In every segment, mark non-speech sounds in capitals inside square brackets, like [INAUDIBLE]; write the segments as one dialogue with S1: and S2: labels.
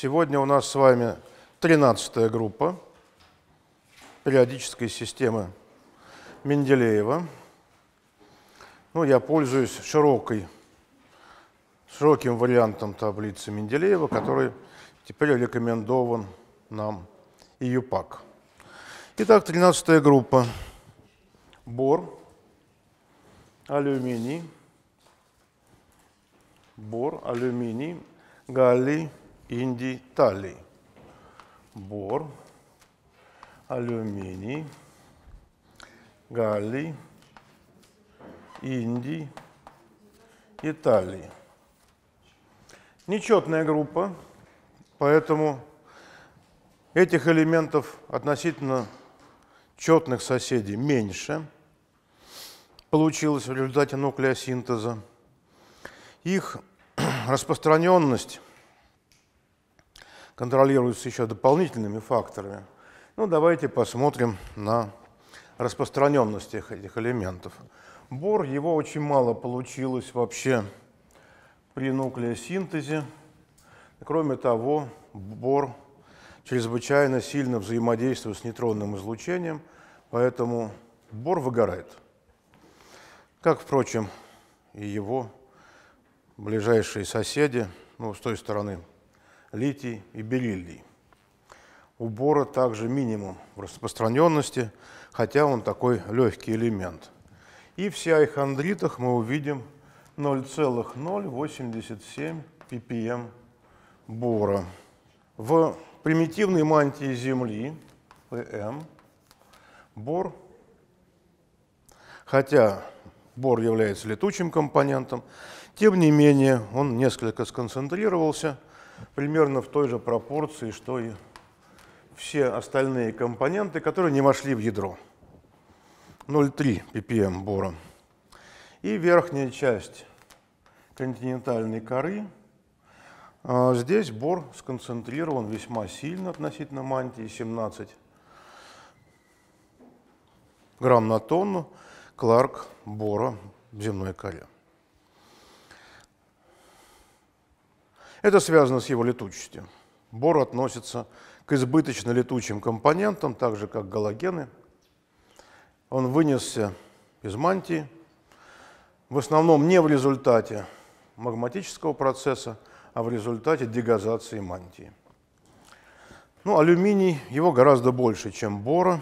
S1: Сегодня у нас с вами 13 группа периодической системы Менделеева. Ну, я пользуюсь широкой, широким вариантом таблицы Менделеева, который теперь рекомендован нам и ЮПАК. Итак, 13 группа. Бор, алюминий, бор, алюминий, галлий, индий, таллий. Бор, алюминий, галлий, индий и таллий. Нечетная группа, поэтому этих элементов относительно четных соседей меньше получилось в результате нуклеосинтеза. Их [CLEARS THROAT] распространенность контролируется еще дополнительными факторами. Ну, давайте посмотрим на распространенность этих элементов. Бор, его очень мало получилось вообще при нуклеосинтезе. Кроме того, бор чрезвычайно сильно взаимодействует с нейтронным излучением, поэтому бор выгорает. Как, впрочем, и его ближайшие соседи, ну, с той стороны литий и бериллий. У бора также минимум распространенности, хотя он такой легкий элемент. И в сиайхондритах мы увидим 0,087 ppm бора. В примитивной мантии Земли, ПМ, бор, хотя бор является летучим компонентом, тем не менее он несколько сконцентрировался примерно в той же пропорции, что и все остальные компоненты, которые не вошли в ядро. 0,3 ppm бора. И верхняя часть континентальной коры – а здесь бор сконцентрирован весьма сильно относительно мантии, 17 грамм на тонну, Кларк бора в земной коре. Это связано с его летучестью. Бор относится к избыточно летучим компонентам, так же как галогены. Он вынесся из мантии, в основном не в результате магматического процесса, а в результате дегазации мантии. Ну, алюминий, его гораздо больше, чем бора.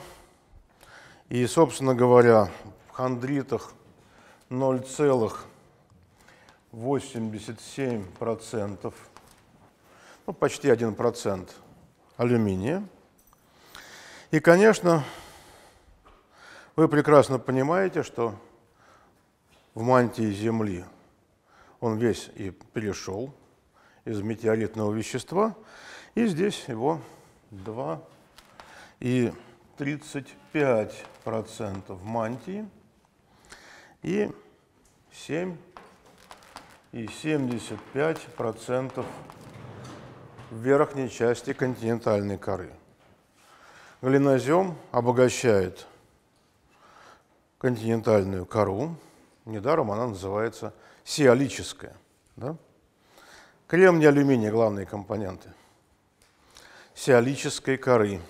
S1: И, собственно говоря, в хондритах 0,87%, ну, почти 1% алюминия. И, конечно, вы прекрасно понимаете, что в мантии Земли он весь и перешел из метеоритного вещества. И здесь его 2 и 35% мантии и 7 и 75% в верхней части континентальной коры. Глинозем обогащает континентальную кору. Недаром она называется сиалическая. Да? Кремний, алюминий – главные компоненты. Сиалической коры.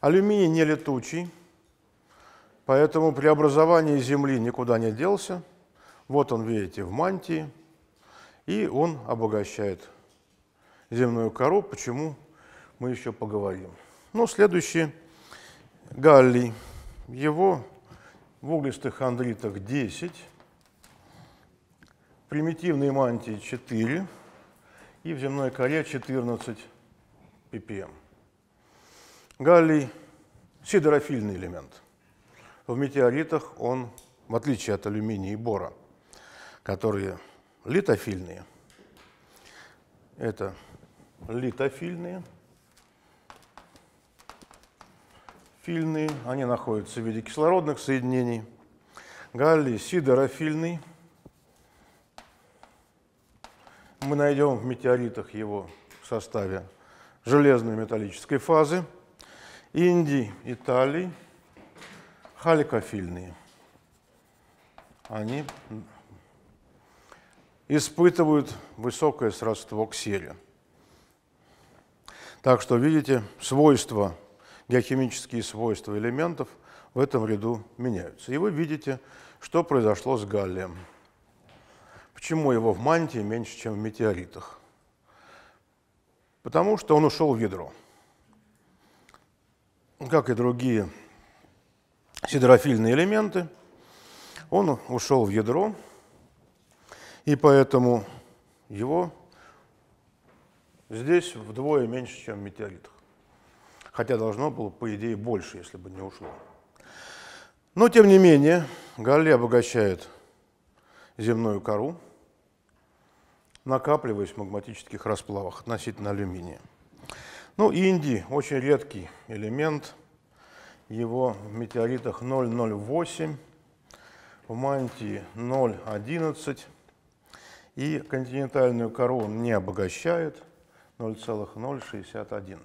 S1: Алюминий не летучий, поэтому при образовании Земли никуда не делся. Вот он, видите, в мантии, и он обогащает земную кору, почему мы еще поговорим. Ну, следующий – галлий. Его в углистых андритах 10, примитивной мантии 4 и в земной коре 14 ppm. Галлий – сидорофильный элемент. В метеоритах он, в отличие от алюминия и бора, которые литофильные, это литофильные, фильные, они находятся в виде кислородных соединений. Галлий – сидорофильный – мы найдем в метеоритах его в составе железной металлической фазы. Индий и талий халикофильные. Они испытывают высокое сродство к сере. Так что, видите, свойства, геохимические свойства элементов в этом ряду меняются. И вы видите, что произошло с галлием. Почему его в мантии меньше, чем в метеоритах? Потому что он ушел в ядро. Как и другие сидрофильные элементы, он ушел в ядро, и поэтому его здесь вдвое меньше, чем в метеоритах. Хотя должно было, по идее, больше, если бы не ушло. Но, тем не менее, галлий обогащает земную кору, накапливаясь в магматических расплавах относительно алюминия. Ну, индий – очень редкий элемент. Его в метеоритах 0,08, в мантии 0,11. И континентальную кору не обогащает 0,061.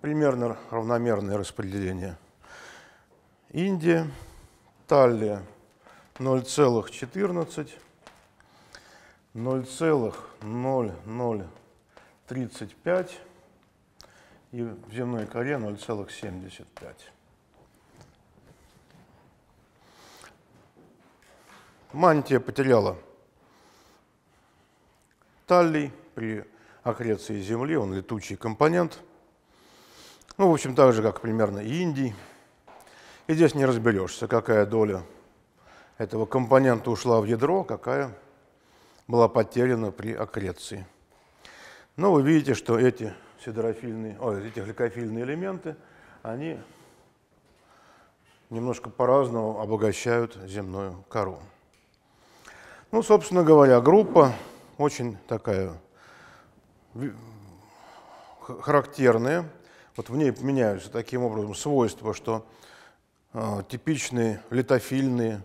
S1: Примерно равномерное распределение. Индия, Таллия 0,14, 0,0035 и в земной коре 0,75. Мантия потеряла таллий при аккреции Земли, он летучий компонент. Ну, в общем, так же, как примерно и Индий. И здесь не разберешься, какая доля этого компонента ушла в ядро, какая была потеряна при аккреции. Но вы видите, что эти сидорофильные, ой, эти гликофильные элементы, они немножко по-разному обогащают земную кору. Ну, собственно говоря, группа очень такая характерная. Вот в ней меняются таким образом свойства, что э, типичные литофильные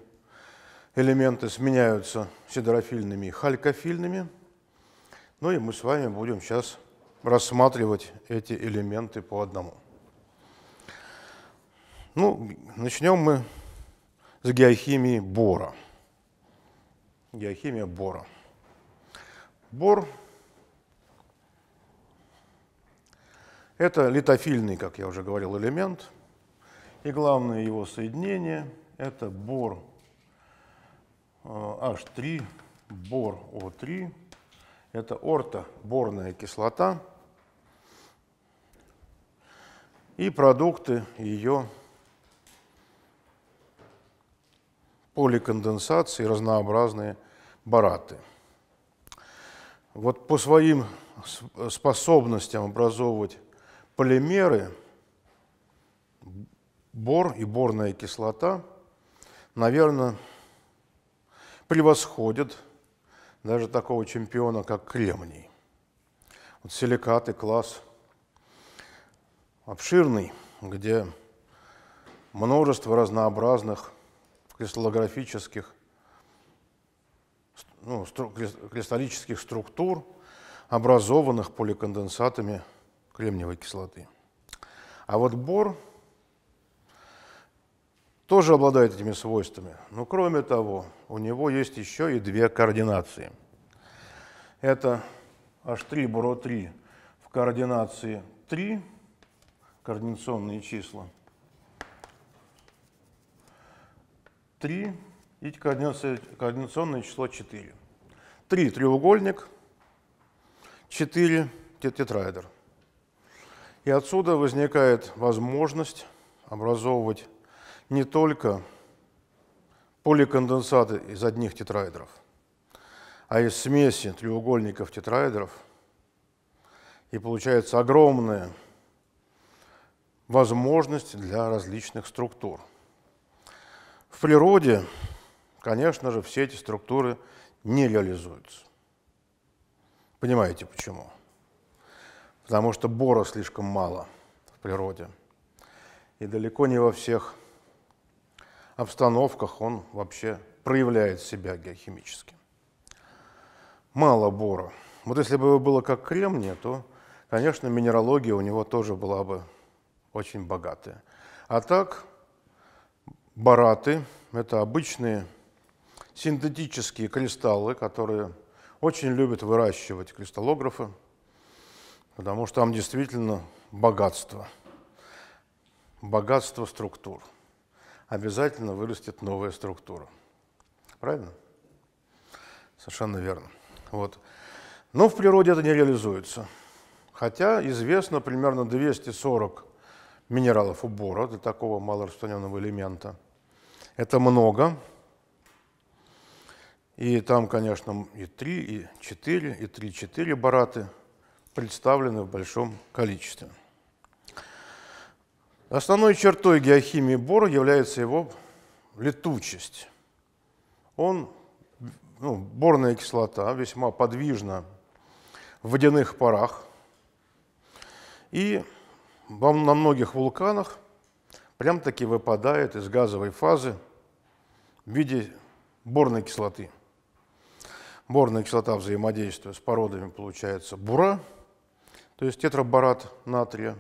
S1: элементы сменяются сидорофильными и халькофильными. Ну и мы с вами будем сейчас рассматривать эти элементы по одному. Ну, начнем мы с геохимии бора. Геохимия бора. Бор – это литофильный, как я уже говорил, элемент. И главное его соединение – это бор H3, э, бор О3, это ортоборная кислота и продукты ее поликонденсации, разнообразные бараты. Вот по своим способностям образовывать полимеры бор и борная кислота, наверное, превосходят даже такого чемпиона, как кремний. Вот силикаты класс обширный, где множество разнообразных кристаллографических, ну, стру, кристаллических структур, образованных поликонденсатами кремниевой кислоты. А вот бор – тоже обладает этими свойствами. Но кроме того, у него есть еще и две координации. Это H3 БРО3 в координации 3, координационные числа, 3 и координационное число 4. 3 треугольник, 4 тетраэдр. И отсюда возникает возможность образовывать не только поликонденсаты из одних тетраэдров, а из смеси треугольников тетраэдров. И получается огромная возможность для различных структур. В природе, конечно же, все эти структуры не реализуются. Понимаете почему? Потому что бора слишком мало в природе. И далеко не во всех обстановках он вообще проявляет себя геохимически. Мало бора. Вот если бы его было как кремния, то, конечно, минералогия у него тоже была бы очень богатая. А так, бараты – это обычные синтетические кристаллы, которые очень любят выращивать кристаллографы, потому что там действительно богатство, богатство структур. Обязательно вырастет новая структура. Правильно? Совершенно верно. Вот. Но в природе это не реализуется. Хотя известно примерно 240 минералов у бора, для такого малораспространенного элемента. Это много. И там, конечно, и 3, и 4, и 3-4 бараты представлены в большом количестве. Основной чертой геохимии бора является его летучесть. Он, ну, борная кислота весьма подвижна в водяных парах. И на многих вулканах прям-таки выпадает из газовой фазы в виде борной кислоты. Борная кислота взаимодействия с породами получается бура, то есть тетраборат натрия,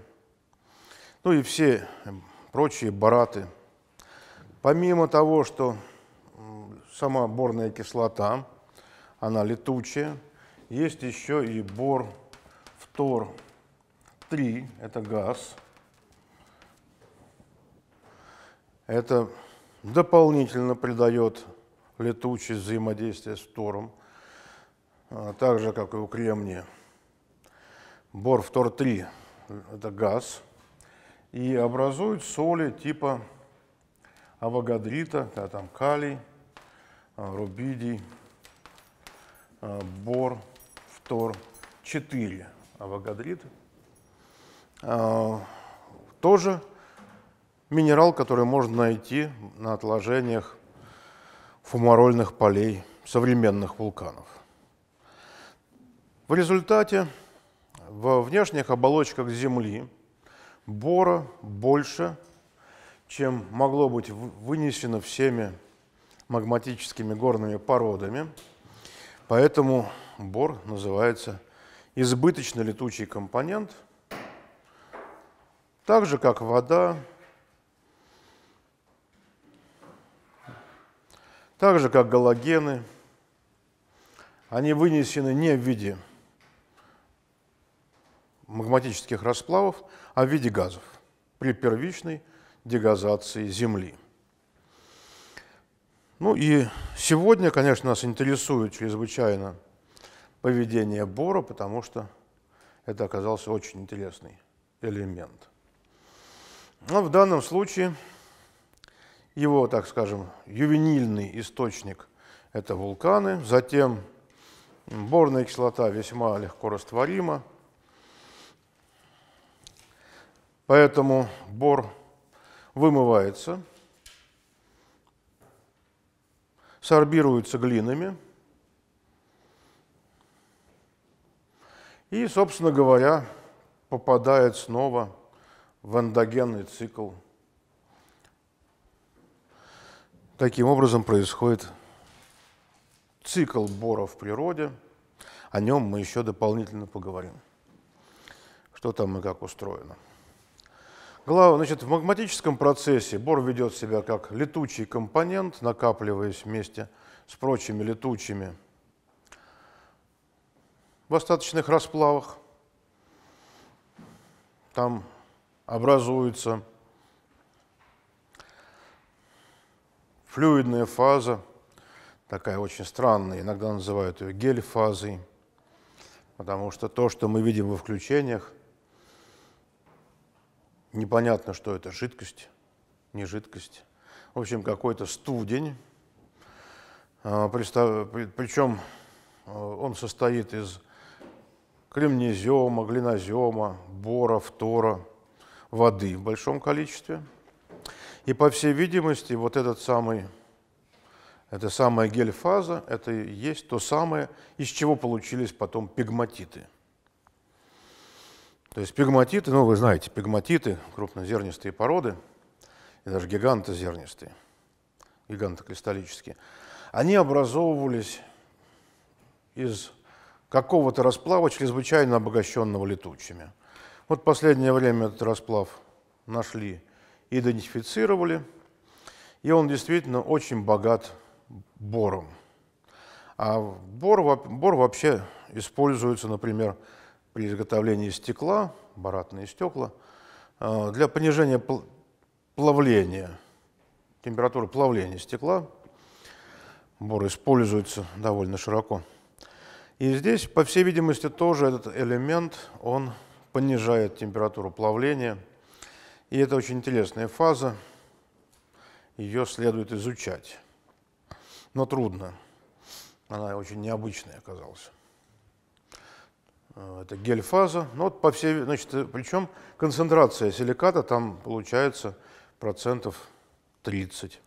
S1: ну и все прочие бараты. Помимо того, что сама борная кислота, она летучая, есть еще и бор фтор 3 – это газ. Это дополнительно придает летучесть взаимодействия с фтором, а, так же, как и у кремния. Бор фтор-3 – это газ, и образует соли типа авогадрита, да, там калий, а, рубидий, а, бор, фтор, 4 авогадрита – тоже минерал, который можно найти на отложениях фумарольных полей современных вулканов. В результате во внешних оболочках Земли бора больше, чем могло быть вынесено всеми магматическими горными породами. Поэтому бор называется избыточно летучий компонент – так же, как вода, так же, как галогены, они вынесены не в виде магматических расплавов, а в виде газов при первичной дегазации Земли. Ну и сегодня, конечно, нас интересует чрезвычайно поведение бора, потому что это оказался очень интересный элемент. Но в данном случае его, так скажем, ювенильный источник – это вулканы, затем борная кислота весьма легко растворима, поэтому бор вымывается, сорбируется глинами. И, собственно говоря, попадает снова в эндогенный цикл. Таким образом происходит цикл бора в природе. О нем мы еще дополнительно поговорим. Что там и как устроено. Главное, значит, в магматическом процессе бор ведет себя как летучий компонент, накапливаясь вместе с прочими летучими в остаточных расплавах. Там образуется флюидная фаза, такая очень странная, иногда называют ее гель-фазой, потому что то, что мы видим во включениях, непонятно, что это жидкость, не жидкость. В общем, какой-то студень, а, причем а, он состоит из кремнезема, глинозема, бора, фтора – воды в большом количестве. И, по всей видимости, вот этот самый, эта самая гель-фаза, это и есть то самое, из чего получились потом пигматиты. То есть пигматиты, ну вы знаете, пигматиты, крупнозернистые породы, и даже гигантозернистые, гигантокристаллические, они образовывались из какого-то расплава, чрезвычайно обогащенного летучими – вот последнее время этот расплав нашли, идентифицировали, и он действительно очень богат бором. А бор, бор вообще используется, например, при изготовлении стекла, баратные стекла, э, для понижения плавления, температуры плавления стекла. Бор используется довольно широко. И здесь, по всей видимости, тоже этот элемент, он понижает температуру плавления. И это очень интересная фаза, ее следует изучать. Но трудно. Она очень необычная оказалась. Э, это гель-фаза. Ну, вот по всей, значит, причем концентрация силиката там получается процентов 30.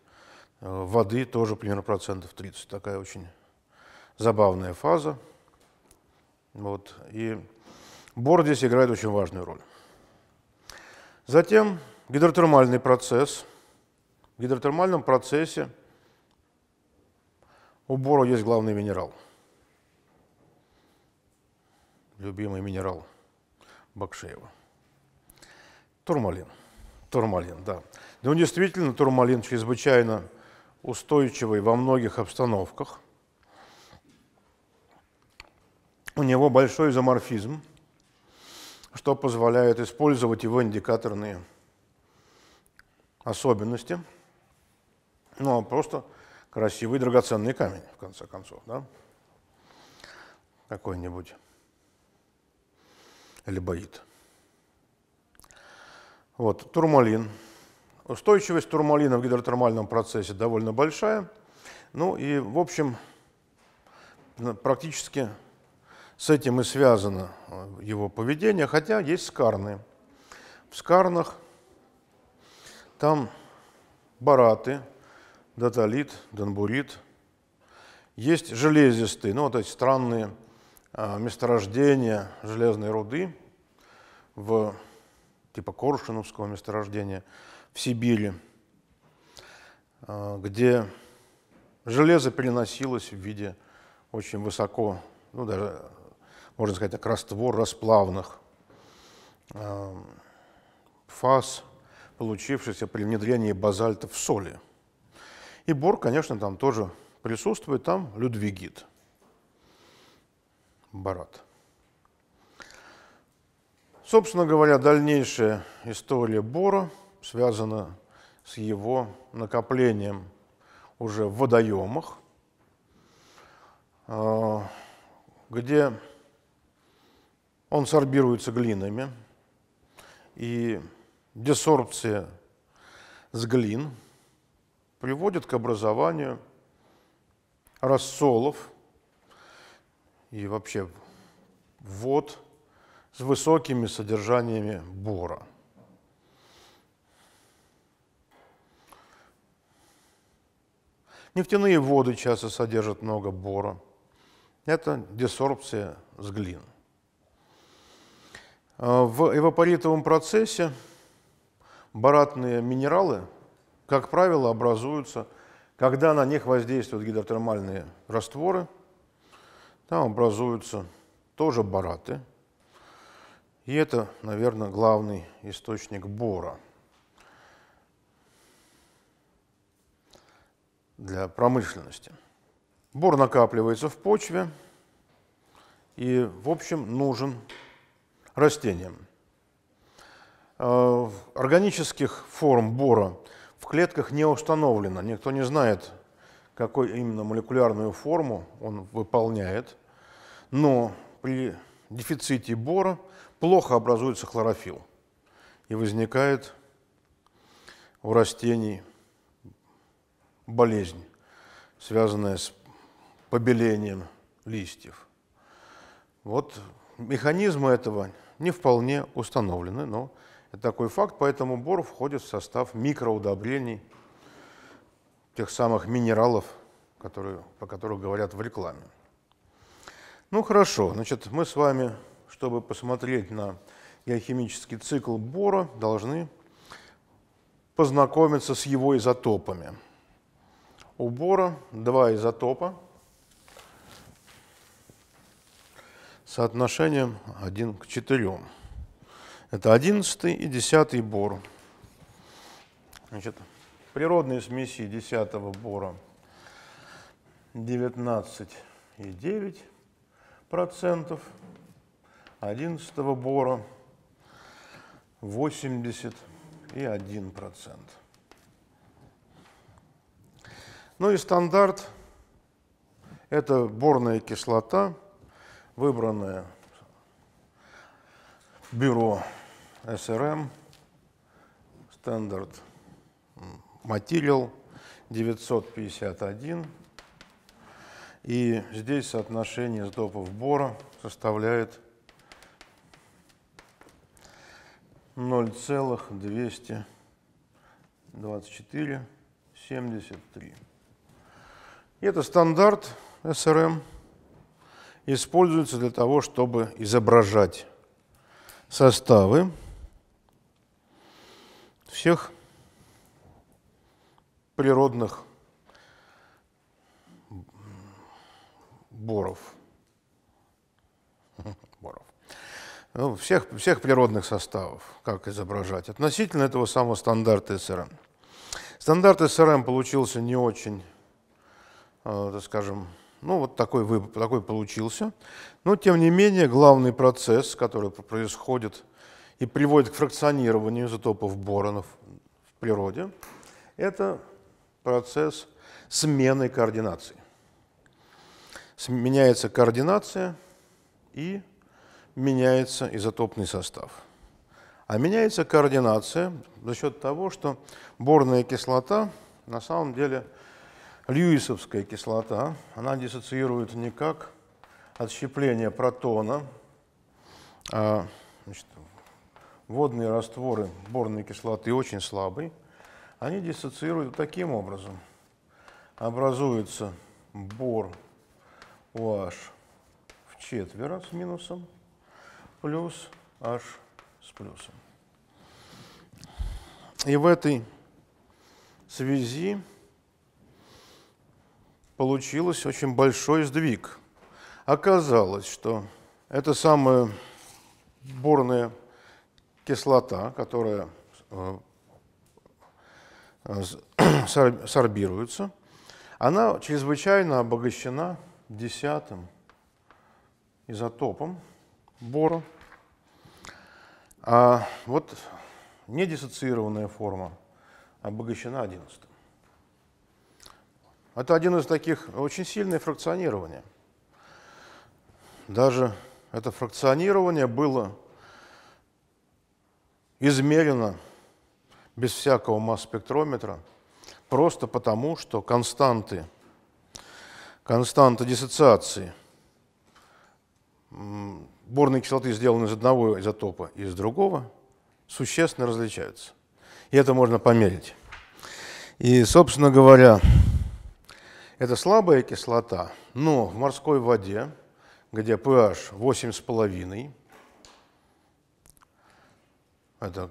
S1: Э, воды тоже примерно процентов 30. Такая очень забавная фаза. Вот. И бор здесь играет очень важную роль. Затем гидротермальный процесс. В гидротермальном процессе у бора есть главный минерал. Любимый минерал Бакшеева. Турмалин. Турмалин, да. Ну, действительно, турмалин чрезвычайно устойчивый во многих обстановках. У него большой изоморфизм, что позволяет использовать его индикаторные особенности. Ну, а просто красивый драгоценный камень, в конце концов, да? Какой-нибудь эльбаид. Вот, турмалин. Устойчивость турмалина в гидротермальном процессе довольно большая. Ну и, в общем, практически с этим и связано э, его поведение, хотя есть скарны. В скарнах там бараты, даталит, донбурит. Есть железистые, ну вот эти странные а, месторождения железной руды в типа Коршуновского месторождения в Сибири, а, где железо переносилось в виде очень высоко, ну даже, можно сказать, так, раствор расплавных э, фаз, получившихся при внедрении базальта в соли. И бор, конечно, там тоже присутствует, там людвигит, барат. Собственно говоря, дальнейшая история бора связана с его накоплением уже в водоемах, а, где он сорбируется глинами, и десорбция с глин – приводит к образованию рассолов и вообще вод с высокими содержаниями бора. Нефтяные воды часто содержат много бора. Это десорбция с глин. В эвапоритовом процессе баратные минералы – как правило, образуются, когда на них воздействуют гидротермальные растворы, там образуются тоже бараты. И это, наверное, главный источник бора для промышленности. Бор накапливается в почве и, в общем, нужен растениям. Э, органических форм бора в клетках не установлено. Никто не знает, какую именно молекулярную форму он выполняет. Но при дефиците бора плохо образуется хлорофилл. И возникает у растений болезнь, связанная с побелением листьев. Вот механизмы этого не вполне установлены, но это такой факт, поэтому бор входит в состав микроудобрений, тех самых минералов, которые, о которых говорят в рекламе. Ну хорошо, значит, мы с вами, чтобы посмотреть на геохимический цикл бора, должны познакомиться с его изотопами. У бора два изотопа соотношением 1 к 4. Это 11 и 10 бор. Значит, природные смеси 10 бора 19 и 9 процентов, 11 бора 80 и 1 процент. Ну и стандарт – это борная кислота, выбранная бюро СРМ, стандарт материал 951. И здесь соотношение сдопов бора составляет 0,224,73. Это стандарт СРМ, используется для того, чтобы изображать составы всех природных боров. [LAUGHS] боров. Ну, всех, всех природных составов, как изображать, относительно этого самого стандарта СРМ. Стандарт СРМ получился не очень, э, так скажем, ну вот такой, такой получился. Но тем не менее главный процесс, который происходит и приводит к фракционированию изотопов боронов в природе, это процесс смены координаций. Меняется координация и меняется изотопный состав. А меняется координация за счет того, что борная кислота на самом деле льюисовская кислота, она диссоциирует не как отщепление протона, а значит, водные растворы борной кислоты очень слабые, они диссоциируют таким образом. Образуется бор OH в четверо с минусом, плюс H с плюсом. И в этой связи получилось очень большой сдвиг. Оказалось, что это самая борная кислота, которая э, [COUGHS] сорбируется, она чрезвычайно обогащена десятым изотопом бора. А вот недиссоциированная форма обогащена одиннадцатым. Это один из таких очень сильных фракционирования. Даже это фракционирование было измерено без всякого масс-спектрометра, просто потому, что константы, константы диссоциации борной кислоты, сделаны из одного изотопа и из другого, существенно различаются. И это можно померить. И, собственно говоря, это слабая кислота, но в морской воде, где pH 8,5, это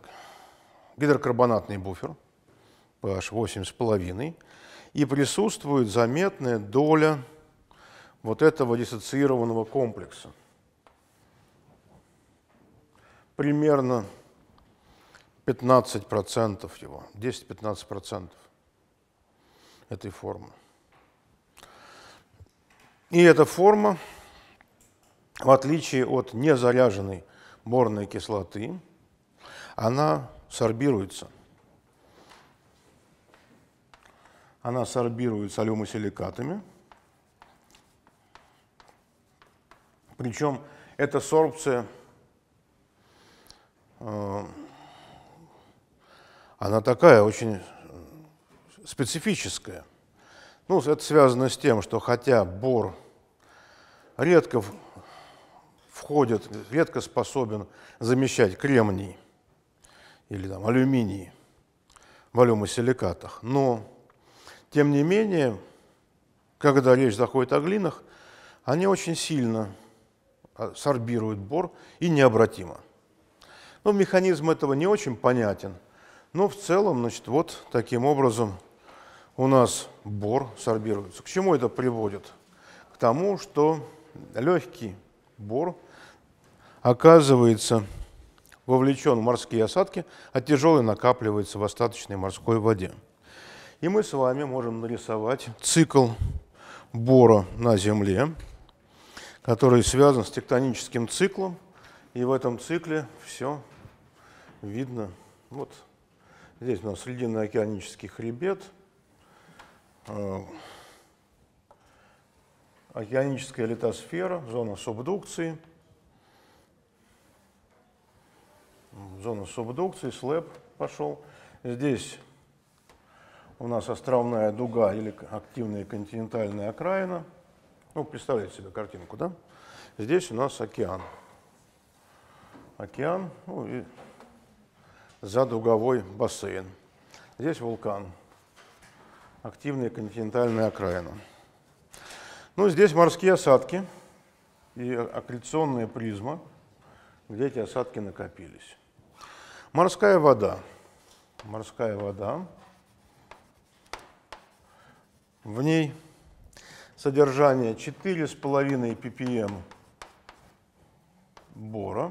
S1: гидрокарбонатный буфер, pH 8,5, и присутствует заметная доля вот этого диссоциированного комплекса. Примерно 15% его, 10-15% этой формы. И эта форма, в отличие от незаряженной борной кислоты, она сорбируется. Она сорбируется алюмосиликатами. Причем эта сорбция, э, она такая очень специфическая – ну, это связано с тем, что хотя бор редко входит, редко способен замещать кремний или там, алюминий в алюмосиликатах, но тем не менее, когда речь заходит о глинах, они очень сильно а, сорбируют бор и необратимо. Но ну, механизм этого не очень понятен, но в целом, значит, вот таким образом у нас бор сорбируется. К чему это приводит? К тому, что легкий бор оказывается вовлечен в морские осадки, а тяжелый накапливается в остаточной морской воде. И мы с вами можем нарисовать цикл бора на Земле который связан с тектоническим циклом. И в этом цикле все видно. Вот здесь у нас срединно-океанический хребет, э, океаническая литосфера, зона субдукции, зона субдукции, слэп пошел. Здесь у нас островная дуга или активная континентальная окраина. Ну, представляете себе картинку, да? Здесь у нас океан. Океан, ну и задуговой бассейн. Здесь вулкан. Активная континентальная окраина. Ну, здесь морские осадки и аккреционная призма, где эти осадки накопились. Морская вода. Морская вода. В ней содержание 4,5 ppm бора,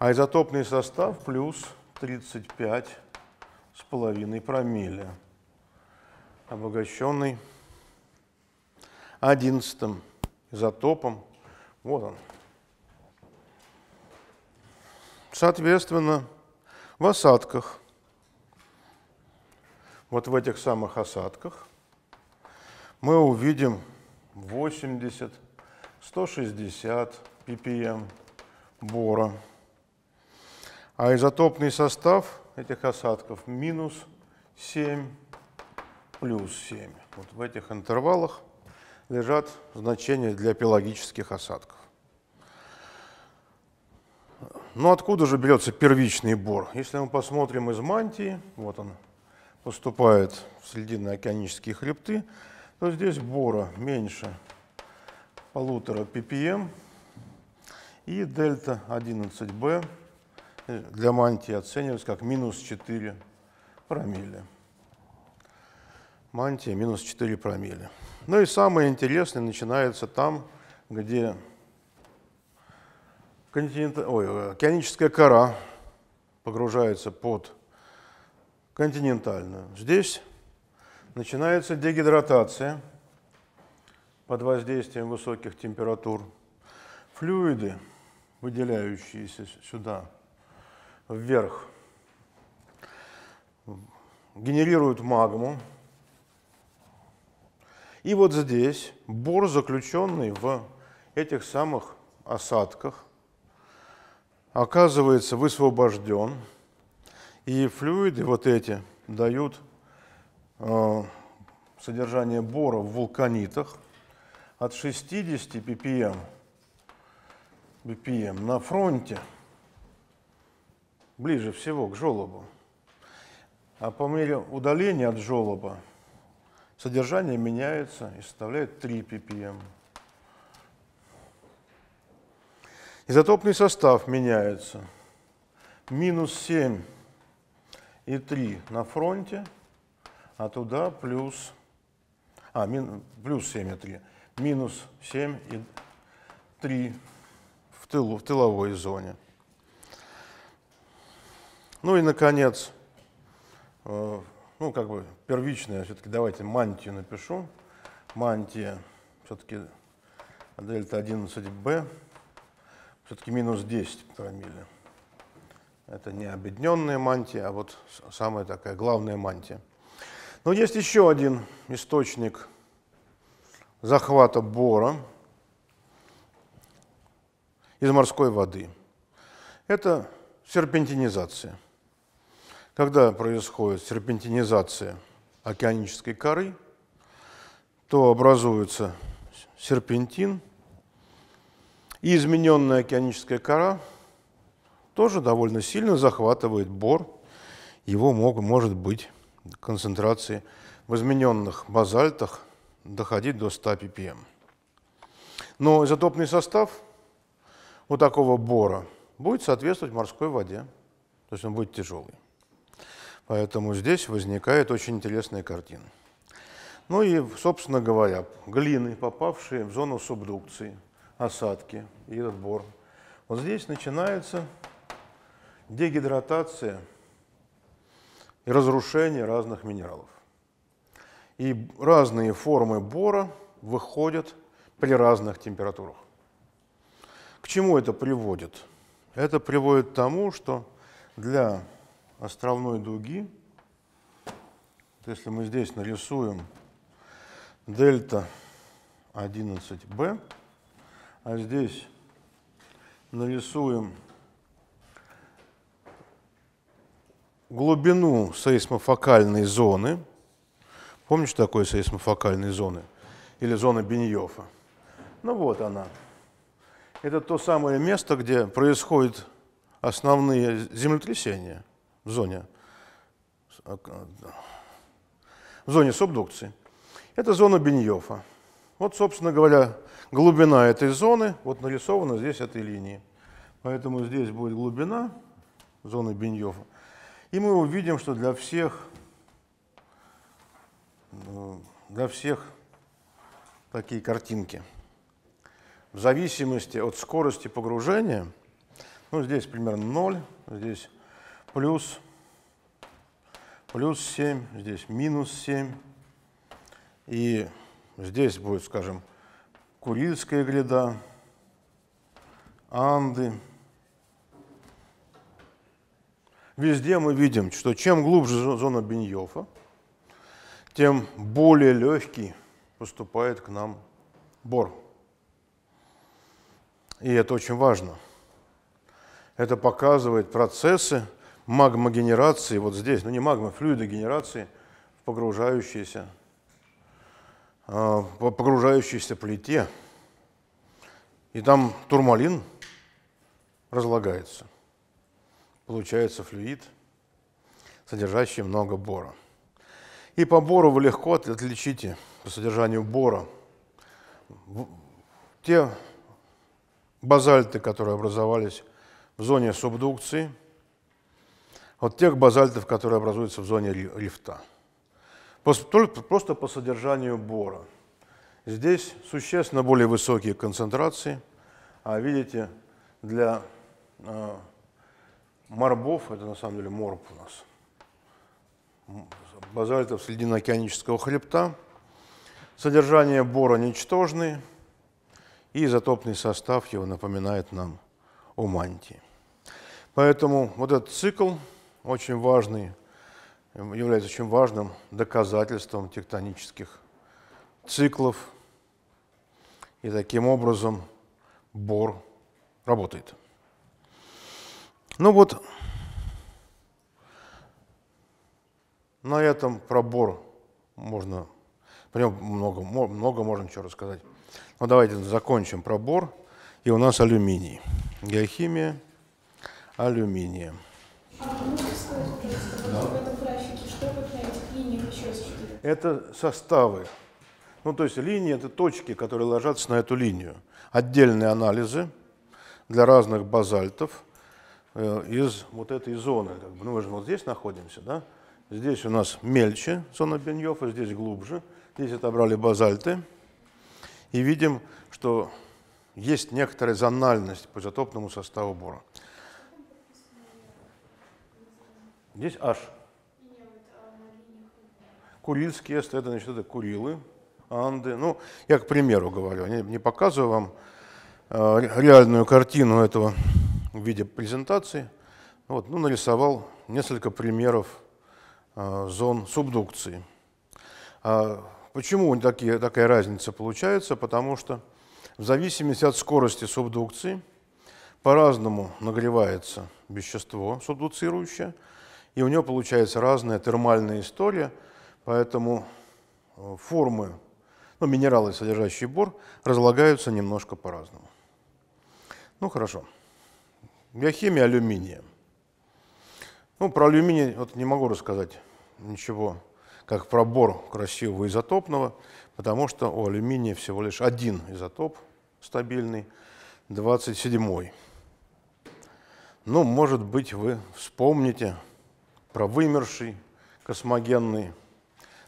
S1: а изотопный состав плюс 35,5 промилле, обогащенный 11 изотопом. Вот он. Соответственно, в осадках, вот в этих самых осадках, мы увидим 80, 160 ppm бора. А изотопный состав этих осадков минус 7, плюс 7. Вот в этих интервалах лежат значения для пелагических осадков. Но откуда же берется первичный бор? Если мы посмотрим из мантии, вот он поступает в срединно-океанические хребты, то здесь бора меньше полутора ppm и дельта 11b для мантии оценивается как минус 4 промилле. Мантия минус 4 промилле. Ну и самое интересное начинается там, где континент... Ой, океаническая кора погружается под континентальную. Здесь начинается дегидратация под воздействием высоких температур. Флюиды, выделяющиеся сюда, вверх, генерируют магму. И вот здесь бор, заключенный в этих самых осадках, оказывается высвобожден, и флюиды вот эти дают э, содержание бора в вулканитах. От 60 ppm, ppm на фронте, ближе всего к желобу. А по мере удаления от желоба содержание меняется и составляет 3 ppm. Изотопный состав меняется. Минус 7 и 3 на фронте, а туда плюс, а, мин, плюс 7 и 3, минус 7 и 3 в, тылу, в тыловой зоне. Ну и, наконец, э, ну, как бы первичная, все-таки давайте мантию напишу. Мантия, все-таки дельта 11b, все-таки минус 10 промилле. Это не объединенная мантия, а вот самая такая главная мантия. Но есть еще один источник захвата бора из морской воды. Это серпентинизация. Когда происходит серпентинизация океанической коры, то образуется серпентин – и измененная океаническая кора тоже довольно сильно захватывает бор. Его мог, может быть концентрации в измененных базальтах доходить до 100 ppm. Но изотопный состав вот такого бора будет соответствовать морской воде, то есть он будет тяжелый. Поэтому здесь возникает очень интересная картина. Ну и, собственно говоря, глины, попавшие в зону субдукции – осадки и отбор. Вот здесь начинается дегидратация и разрушение разных минералов. И разные формы бора выходят при разных температурах. К чему это приводит? Это приводит к тому, что для островной дуги, если мы здесь нарисуем дельта 11b, а здесь нарисуем глубину сейсмофокальной зоны. Помните, что такое сейсмофокальные зоны? Или зона Беньёфа? Ну вот она. Это то самое место, где происходят основные землетрясения в зоне, в зоне субдукции. Это зона Беньёфа. Вот, собственно говоря, глубина этой зоны вот нарисована здесь этой линией. Поэтому здесь будет глубина зоны Беньёфа. И мы увидим, что для всех, ну, для всех такие картинки. В зависимости от скорости погружения, ну здесь примерно 0, здесь плюс, плюс 7, здесь минус 7, и здесь будет, скажем, Курильская гряда, Анды, Везде мы видим, что чем глубже зона Беньёфа, тем более легкий поступает к нам бор. И это очень важно. Это показывает процессы магмогенерации вот здесь, ну не магма, флюидогенерации в погружающейся, по погружающейся плите. И там турмалин разлагается получается флюид, содержащий много бора. И по бору вы легко отличите по содержанию бора те базальты, которые образовались в зоне субдукции, от тех базальтов, которые образуются в зоне рифта. Просто по содержанию бора. Здесь существенно более высокие концентрации, а видите, для а, Морбов, это на самом деле морб у нас, базальтов срединно-океанического хребта. Содержание бора ничтожный, и изотопный состав его напоминает нам о мантии. Поэтому вот этот цикл очень важный, является очень важным доказательством тектонических циклов. И таким образом бор работает. Ну вот, на этом пробор можно, про него много, много можно ничего рассказать. Но давайте закончим пробор. И у нас алюминий. Геохимия алюминия. Это составы. Ну, то есть линии – это точки, которые ложатся на эту линию. Отдельные анализы для разных базальтов – Э, из вот этой зоны. Ну, мы же вот здесь находимся, да? Здесь у нас мельче зона Беньёфа, здесь глубже. Здесь отобрали базальты. И видим, что есть некоторая зональность по изотопному составу бора. Здесь H. Курильские это значит, это Курилы, Анды. Ну, я к примеру говорю, не, не показываю вам э, реальную картину этого в виде презентации. Вот, ну, нарисовал несколько примеров э, зон субдукции. А почему такие, такая разница получается? Потому что в зависимости от скорости субдукции по-разному нагревается вещество субдуцирующее, и у него получается разная термальная история, поэтому э, формы, ну, минералы, содержащие бор, разлагаются немножко по-разному. Ну, хорошо. Биохимия алюминия. Ну, про алюминий вот не могу рассказать ничего, как про бор красивого изотопного, потому что у алюминия всего лишь один изотоп стабильный, 27-й. Ну, может быть, вы вспомните про вымерший космогенный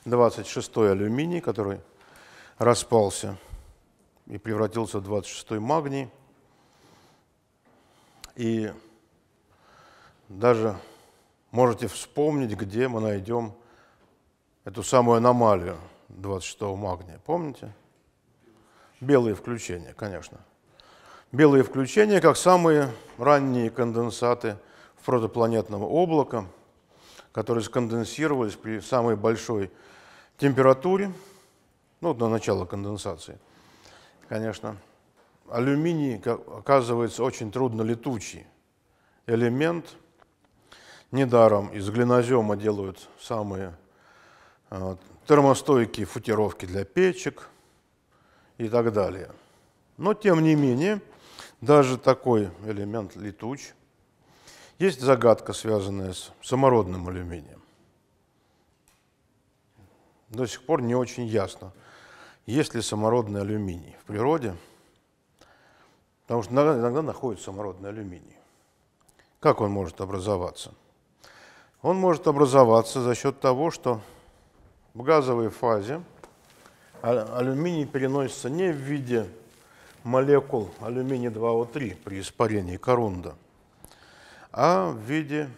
S1: 26-й алюминий, который распался и превратился в 26-й магний. И даже можете вспомнить, где мы найдем эту самую аномалию 26-го магния. Помните? белые включения, конечно. Белые включения, как самые ранние конденсаты в протопланетного облака, которые сконденсировались при самой большой температуре, ну, до начала конденсации, конечно. Алюминий, оказывается, очень трудно летучий элемент. Недаром из глинозема делают самые э, термостойкие футировки для печек и так далее. Но, тем не менее, даже такой элемент летуч. Есть загадка, связанная с самородным алюминием. До сих пор не очень ясно, есть ли самородный алюминий в природе, потому что иногда находится самородный алюминий. Как он может образоваться? Он может образоваться за счет того, что в газовой фазе алюминий переносится не в виде молекул алюминия 2О3 при испарении корунда, а в виде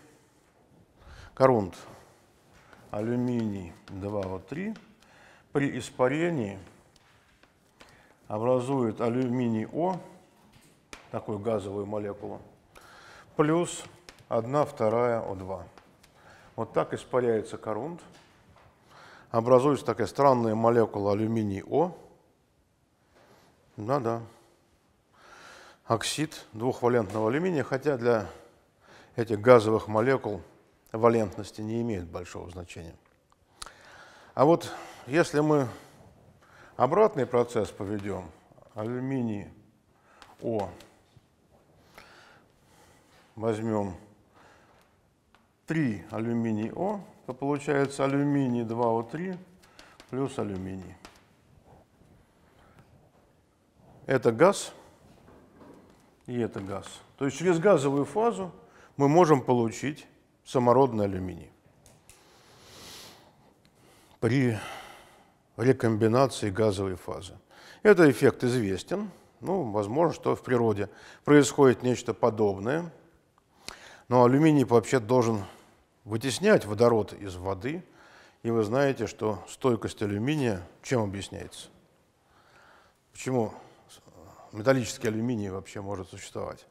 S1: корунд алюминий 2О3 при испарении образует алюминий О, такую газовую молекулу, плюс 1 вторая О2. Вот так испаряется корунд. Образуется такая странная молекула алюминий О. Да-да. Оксид двухвалентного алюминия, хотя для этих газовых молекул валентности не имеет большого значения. А вот если мы обратный процесс поведем, алюминий О возьмем 3 алюминий О, то получается алюминий 2О3 плюс алюминий. Это газ и это газ. То есть через газовую фазу мы можем получить самородный алюминий. При рекомбинации газовой фазы. Этот эффект известен. Ну, возможно, что в природе происходит нечто подобное. Но алюминий вообще должен вытеснять водород из воды. И вы знаете, что стойкость алюминия чем объясняется? Почему металлический алюминий вообще может существовать?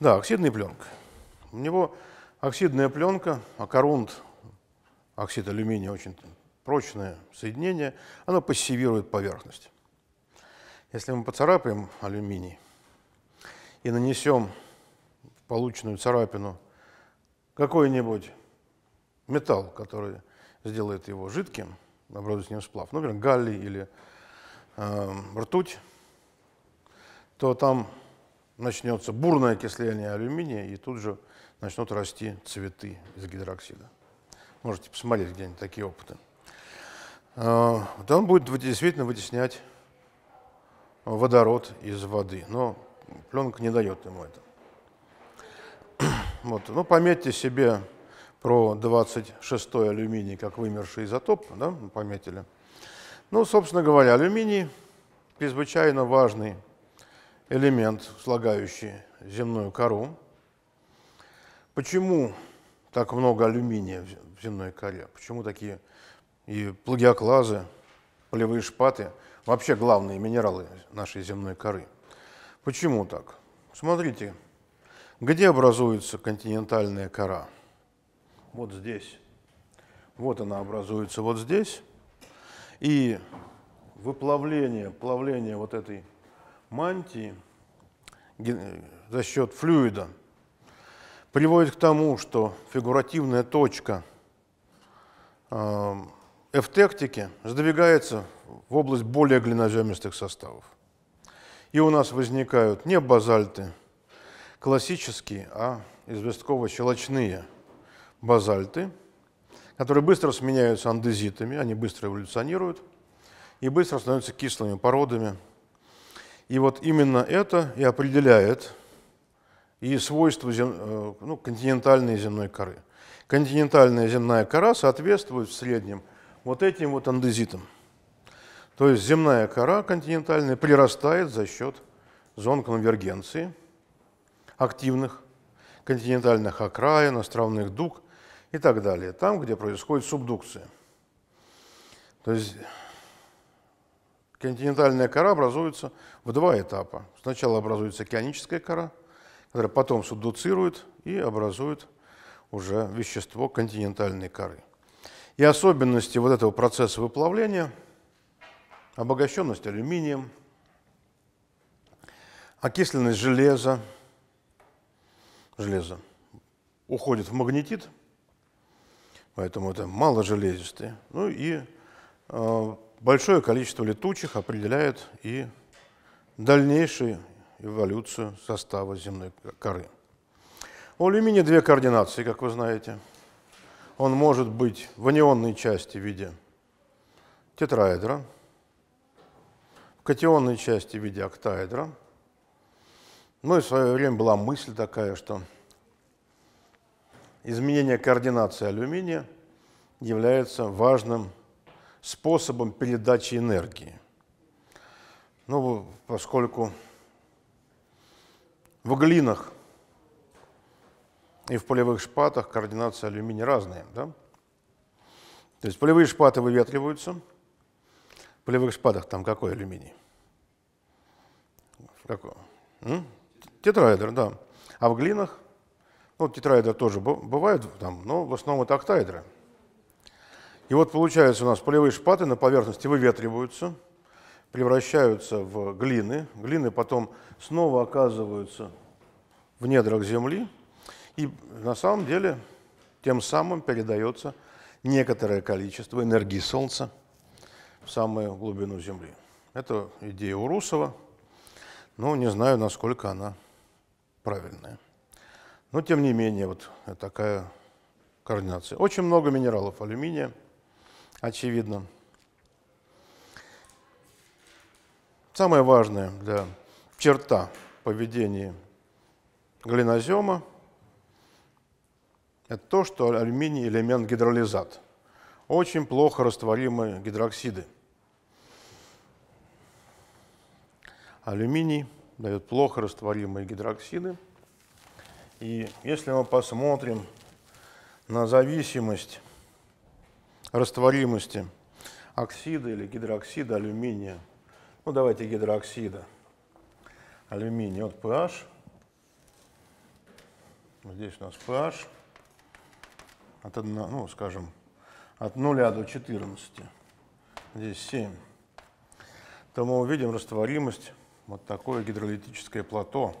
S1: Да, оксидная пленка. У него оксидная пленка, а корунд, оксид алюминия очень прочное соединение, оно пассивирует поверхность. Если мы поцарапаем алюминий и нанесем в полученную царапину какой-нибудь металл, который сделает его жидким, образует с ним сплав, например, галлий или э, ртуть, то там начнется бурное окисление алюминия, и тут же начнут расти цветы из гидроксида. Можете посмотреть где-нибудь такие опыты. Э, он будет действительно вытеснять водород из воды, но пленка не дает ему это. Вот. Ну, пометьте себе про 26-й алюминий как вымерший изотоп, да, пометили. Ну, собственно говоря, алюминий чрезвычайно важный элемент, слагающий земную кору. Почему так много алюминия в земной коре? Почему такие и плагиоклазы, полевые шпаты, вообще главные минералы нашей земной коры? Почему так? Смотрите, где образуется континентальная кора? Вот здесь. Вот она образуется вот здесь. И выплавление, плавление вот этой мантии за счет флюида приводит к тому, что фигуративная точка э, эвтектики сдвигается в область более глиноземистых составов. И у нас возникают не базальты, классические, а известково-щелочные базальты, которые быстро сменяются андезитами, они быстро эволюционируют и быстро становятся кислыми породами. И вот именно это и определяет и свойства зем, э, ну, континентальной земной коры. Континентальная земная кора соответствует в среднем вот этим вот андезитам. То есть земная кора континентальная прирастает за счет зон конвергенции – активных континентальных окраин, островных дуг и так далее, там, где происходит субдукция. То есть Континентальная кора образуется в два этапа. Сначала образуется океаническая кора, которая потом субдуцирует и образует уже вещество континентальной коры. И особенности вот этого процесса выплавления – обогащенность алюминием, окисленность железа, железо уходит в магнетит, поэтому это маложелезистые. Ну и э, большое количество летучих определяет и дальнейшую эволюцию состава земной коры. У алюминия две координации, как вы знаете. Он может быть в анионной части в виде тетраэдра, в катионной части в виде октаэдра. Ну и в свое время была мысль такая, что изменение координации алюминия является важным способом передачи энергии. Ну, поскольку в глинах и в полевых шпатах координация алюминия разная. Да? То есть полевые шпаты выветриваются. В полевых шпатах там какой алюминий? Какой? Тетраэдр, да. А в глинах, ну, тетраэдр тоже бывает там, но в основном это октаэдры. И вот получается у нас полевые шпаты на поверхности выветриваются, превращаются в глины. Глины потом снова оказываются в недрах земли. И на самом деле тем самым передается некоторое количество энергии Солнца в самую глубину Земли. Это идея Урусова, но не знаю, насколько она правильная. Но тем не менее, вот такая координация. Очень много минералов алюминия – очевидно. Самое важное для черта поведения глинозема – это то, что алюминий – элемент гидролизат. Очень плохо растворимые гидроксиды. Алюминий дает плохо растворимые гидроксиды. И если мы посмотрим на зависимость растворимости оксида или гидроксида алюминия. Ну, давайте гидроксида алюминия от pH. Здесь у нас pH от 1, ну, скажем, от 0 до 14. Здесь 7. То мы увидим растворимость вот такое гидролитическое плато.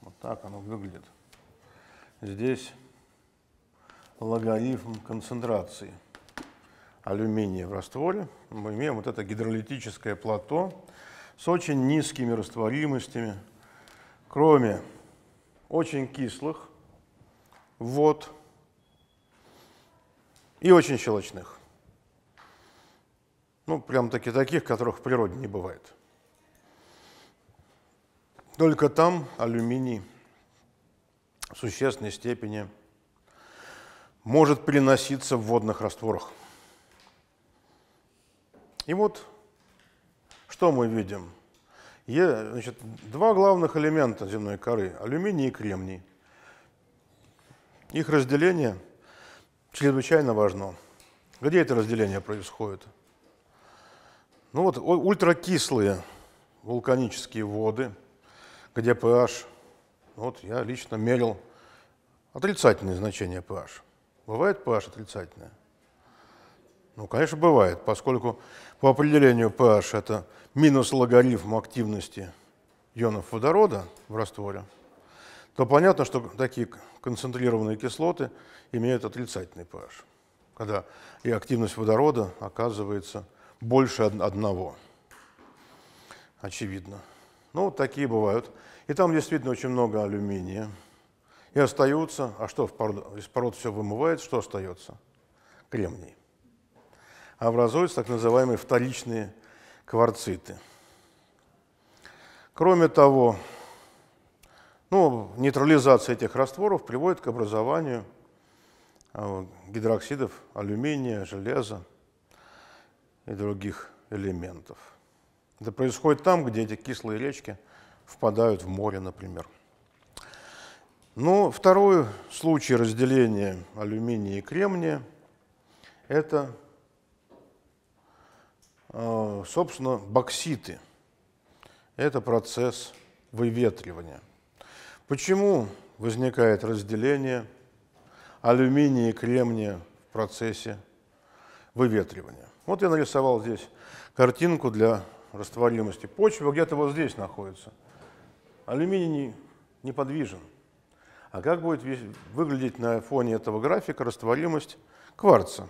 S1: Вот так оно выглядит. Здесь логарифм концентрации алюминия в растворе, мы имеем вот это гидролитическое плато с очень низкими растворимостями, кроме очень кислых вод и очень щелочных. Ну, прям-таки таких, которых в природе не бывает. Только там алюминий в существенной степени – может приноситься в водных растворах. И вот что мы видим? Е, значит, два главных элемента земной коры – алюминий и кремний. Их разделение чрезвычайно важно. Где это разделение происходит? Ну вот ультракислые вулканические воды, где pH, вот я лично мерил отрицательное значение pH – Бывает pH отрицательное? Ну, конечно, бывает, поскольку по определению pH это минус логарифм активности ионов водорода в растворе, то понятно, что такие концентрированные кислоты имеют отрицательный pH, когда и активность водорода оказывается больше одного. Очевидно. Ну, вот такие бывают. И там действительно очень много алюминия. И остаются, а что из пород все вымывает, что остается? Кремний. Образуются так называемые вторичные кварциты. Кроме того, ну, нейтрализация этих растворов приводит к образованию а, гидроксидов алюминия, железа и других элементов. Это происходит там, где эти кислые речки впадают в море, например. Ну, второй случай разделения алюминия и кремния – это собственно, бокситы. Это процесс выветривания. Почему возникает разделение алюминия и кремния в процессе выветривания? Вот я нарисовал здесь картинку для растворимости. Почва где-то вот здесь находится. Алюминий неподвижен. А как будет выглядеть на фоне этого графика растворимость кварца?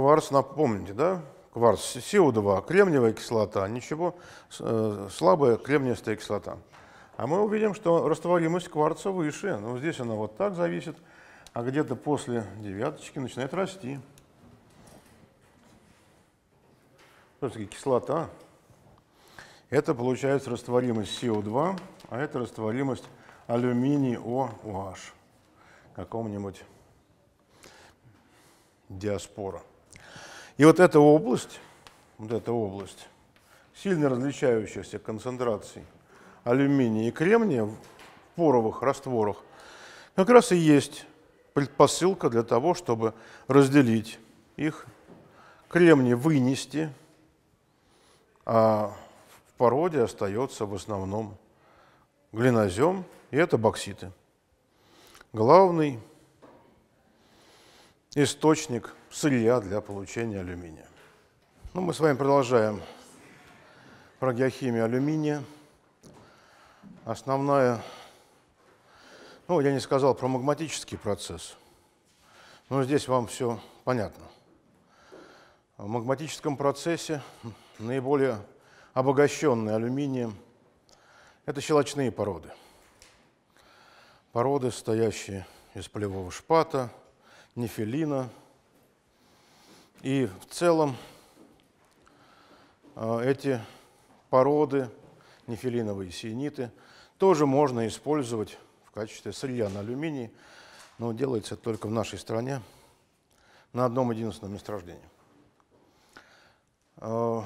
S1: Кварц, напомните, да? Кварц СО2, кремниевая кислота, ничего, э, слабая кремниевая кислота. А мы увидим, что растворимость кварца выше. Ну, здесь она вот так зависит, а где-то после девяточки начинает расти. Все-таки кислота. Это получается растворимость СО2, а это растворимость алюминий OH каком-нибудь диаспора. И вот эта область, вот эта область сильно различающихся концентраций алюминия и кремния в поровых растворах как раз и есть предпосылка для того, чтобы разделить их, кремний вынести, а в породе остается в основном глинозем, и это бокситы. Главный источник сырья для получения алюминия. Ну, мы с вами продолжаем про геохимию алюминия. Основная, ну, я не сказал про магматический процесс, но здесь вам все понятно. В магматическом процессе наиболее обогащенные алюминием – это щелочные породы. Породы, стоящие из полевого шпата, нефелина. И в целом э, эти породы, нефелиновые сиениты, тоже можно использовать в качестве сырья на алюминий, но делается только в нашей стране на одном единственном месторождении. Э,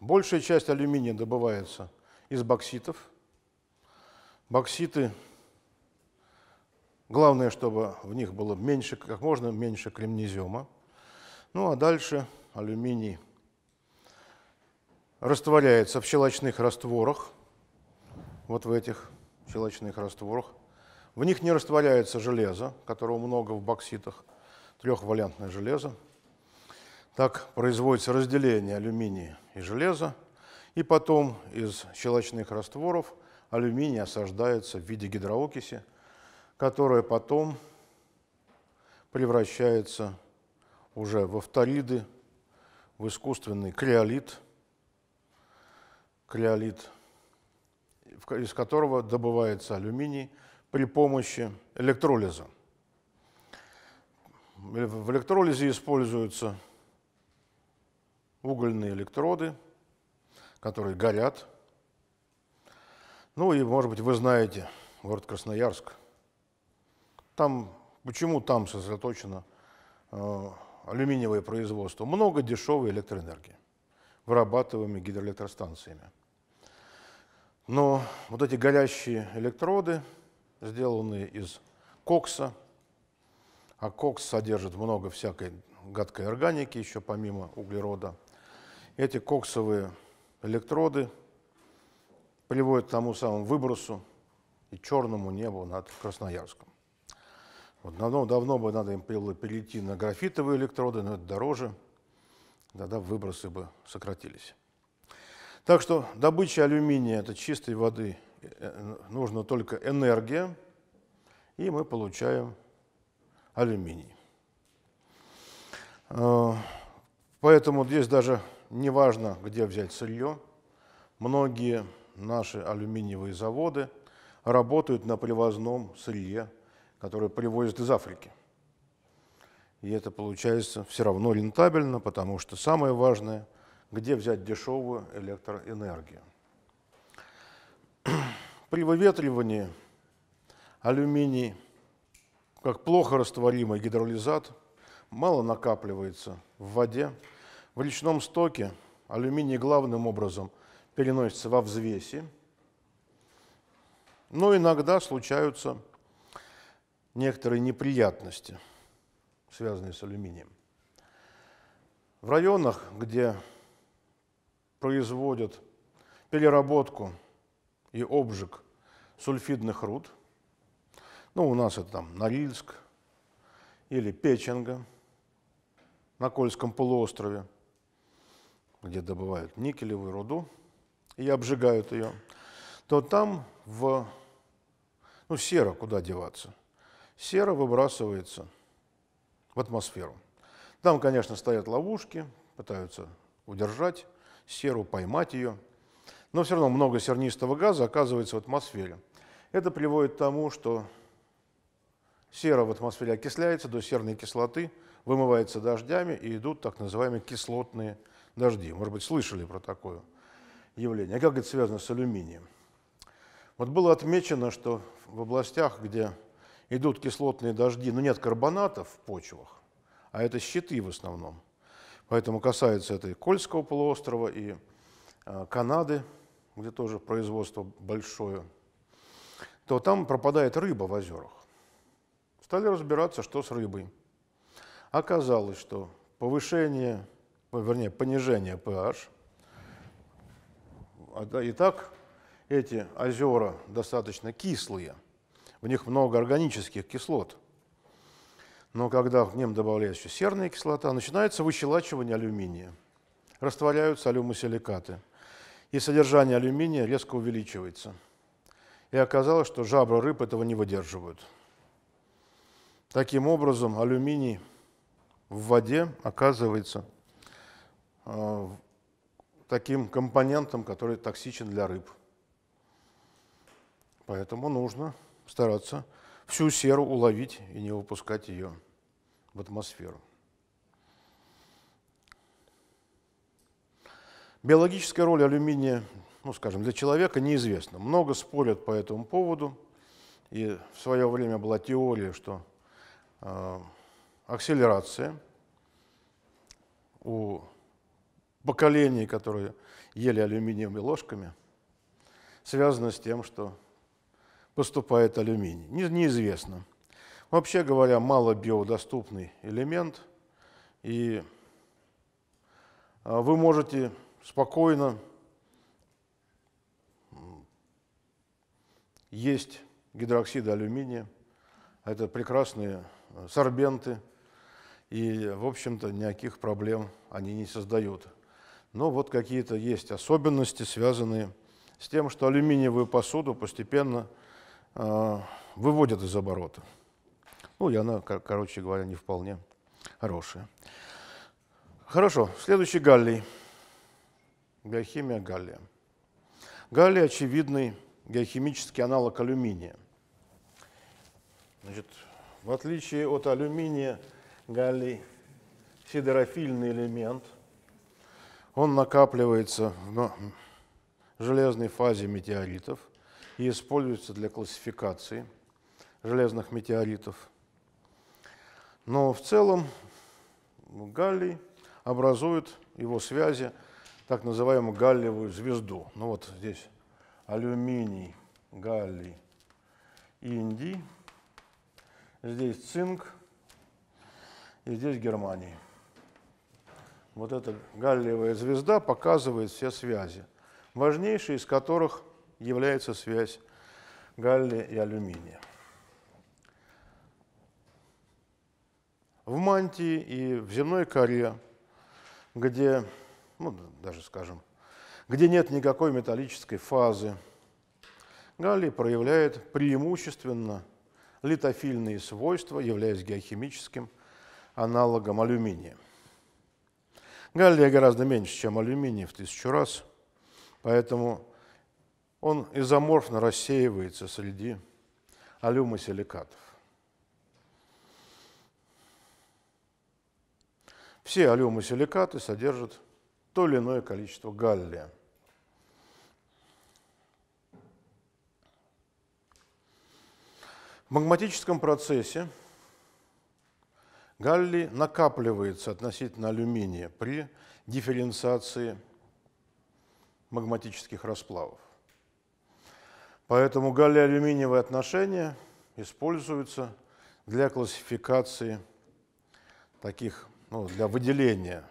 S1: большая часть алюминия добывается из бокситов. Бокситы Главное, чтобы в них было меньше, как можно меньше кремнезема. Ну а дальше алюминий растворяется в щелочных растворах, вот в этих щелочных растворах. В них не растворяется железо, которого много в бокситах, трехвалентное железо. Так производится разделение алюминия и железа, и потом из щелочных растворов алюминий осаждается в виде гидроокиси, которая потом превращается уже во фториды, в искусственный криолит, криолит, из которого добывается алюминий при помощи электролиза. В электролизе используются угольные электроды, которые горят. Ну и, может быть, вы знаете город Красноярск – там, почему там сосредоточено э, алюминиевое производство? Много дешевой электроэнергии, вырабатываемой гидроэлектростанциями. Но вот эти горящие электроды, сделанные из кокса, а кокс содержит много всякой гадкой органики, еще помимо углерода, эти коксовые электроды приводят к тому самому выбросу и черному небу над Красноярском. Вот давно, давно бы надо им было перейти на графитовые электроды, но это дороже, тогда выбросы бы сократились. Так что добыча алюминия – это чистой воды, э, нужно только энергия, и мы получаем алюминий. Э, поэтому здесь даже не важно, где взять сырье. Многие наши алюминиевые заводы работают на привозном сырье которые привозят из Африки. И это получается все равно рентабельно, потому что самое важное, где взять дешевую электроэнергию. [CLEARS THROAT] При выветривании алюминий, как плохо растворимый гидролизат, мало накапливается в воде. В речном стоке алюминий главным образом переносится во взвеси, но иногда случаются некоторые неприятности, связанные с алюминием. В районах, где производят переработку и обжиг сульфидных руд, ну, у нас это там Норильск или Печенга на Кольском полуострове, где добывают никелевую руду и обжигают ее, то там в ну, сера куда деваться? Сера выбрасывается в атмосферу. Там, конечно, стоят ловушки, пытаются удержать серу, поймать ее, но все равно много сернистого газа оказывается в атмосфере. Это приводит к тому, что сера в атмосфере окисляется до серной кислоты, вымывается дождями и идут так называемые кислотные дожди. Может быть, слышали про такое явление. А как это связано с алюминием? Вот было отмечено, что в областях, где идут кислотные дожди, но нет карбонатов в почвах, а это щиты в основном. Поэтому касается это и Кольского полуострова, и э, Канады, где тоже производство большое, то там пропадает рыба в озерах. Стали разбираться, что с рыбой. Оказалось, что повышение, вернее, понижение pH, а, и так эти озера достаточно кислые, в них много органических кислот. Но когда к ним добавляется серная кислота, начинается выщелачивание алюминия. Растворяются алюмосиликаты. И содержание алюминия резко увеличивается. И оказалось, что жабры рыб этого не выдерживают. Таким образом, алюминий в воде оказывается э, таким компонентом, который токсичен для рыб. Поэтому нужно стараться всю серу уловить и не выпускать ее в атмосферу. Биологическая роль алюминия, ну, скажем, для человека неизвестна. Много спорят по этому поводу. И в свое время была теория, что э, акселерация у поколений, которые ели алюминиевыми ложками, связана с тем, что поступает алюминий. Не, неизвестно. Вообще говоря, мало биодоступный элемент, и а, вы можете спокойно есть гидроксиды алюминия. Это прекрасные а, сорбенты, и, в общем-то, никаких проблем они не создают. Но вот какие-то есть особенности, связанные с тем, что алюминиевую посуду постепенно – Э, выводят из оборота. Ну, и она, короче говоря, не вполне хорошая. Хорошо, следующий галлий. Биохимия галлия. Галлий – очевидный геохимический аналог алюминия. Значит, в отличие от алюминия, галлий – сидерофильный элемент. Он накапливается в железной фазе метеоритов – и используется для классификации железных метеоритов. Но в целом галлий образует его связи так называемую галлиевую звезду. Ну вот здесь алюминий, галлий, индий, здесь цинк и здесь Германия. Вот эта галлиевая звезда показывает все связи, важнейшие из которых – является связь галлия и алюминия. В мантии и в земной коре, где, ну, даже скажем, где нет никакой металлической фазы, галлий проявляет преимущественно литофильные свойства, являясь геохимическим аналогом алюминия. Галлия гораздо меньше, чем алюминий в тысячу раз, поэтому он изоморфно рассеивается среди алюмосиликатов. Все алюмосиликаты содержат то или иное количество галлия. В магматическом процессе галлий накапливается относительно алюминия при дифференциации магматических расплавов. Поэтому галлий-алюминиевые отношения используются для классификации таких, ну, для выделения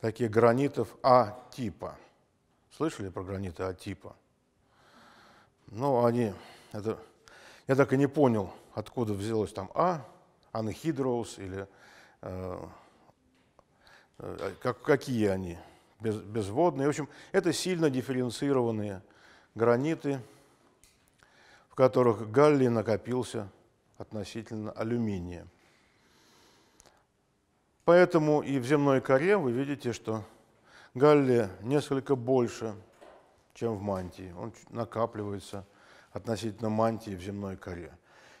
S1: таких гранитов А-типа. Слышали про граниты А-типа? Ну, они, это, я так и не понял, откуда взялось там А, анхидроус или э, э, как, какие они, без, безводные. В общем, это сильно дифференцированные граниты, в которых галлий накопился относительно алюминия. Поэтому и в земной коре вы видите, что галлия несколько больше, чем в мантии. Он накапливается относительно мантии в земной коре.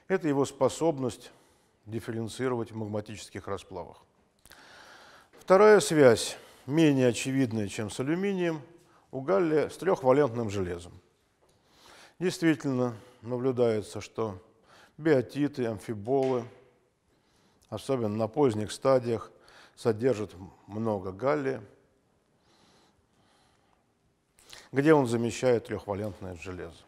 S1: Это его способность дифференцировать в магматических расплавах. Вторая связь, менее очевидная, чем с алюминием, у галлия с трехвалентным железом. Действительно, наблюдается, что биотиты, амфиболы, особенно на поздних стадиях, содержат много галлия, где он замещает трехвалентное железо.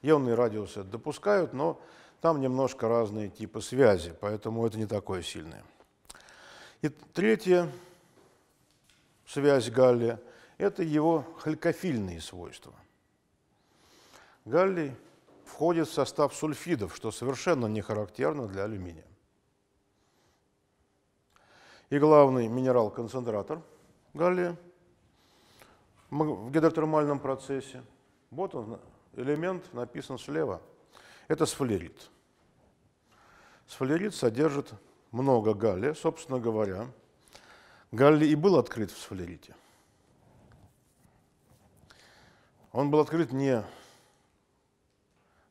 S1: Ионные радиусы допускают, но там немножко разные типы связи, поэтому это не такое сильное. И третья связь галлия – это его халькофильные свойства. Галлий входит в состав сульфидов, что совершенно не характерно для алюминия. И главный минерал-концентратор галлия в гидротермальном процессе. Вот он, элемент написан слева. Это сфалерит. Сфалерит содержит много галлия, собственно говоря. Галлий и был открыт в сфалерите. Он был открыт не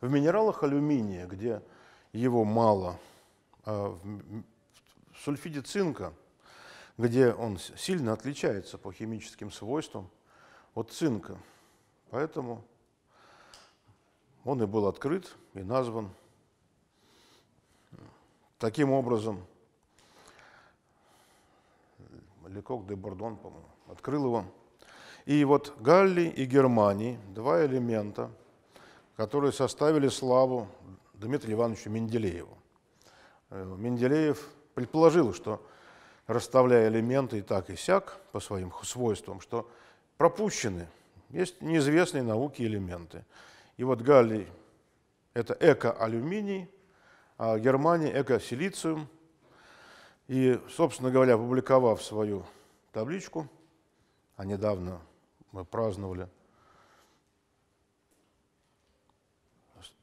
S1: в минералах алюминия, где его мало, а в сульфиде цинка, где он сильно отличается по химическим свойствам от цинка. Поэтому он и был открыт и назван таким образом. Лекок де Бордон, по-моему, открыл его. И вот Галли и Германии, два элемента – которые составили славу Дмитрию Ивановичу Менделееву. Э, Менделеев предположил, что расставляя элементы и так и сяк по своим свойствам, что пропущены, есть неизвестные науке элементы. И вот галлий – это эко-алюминий, а Германия – эко-силициум. И, собственно говоря, опубликовав свою табличку, а недавно мы праздновали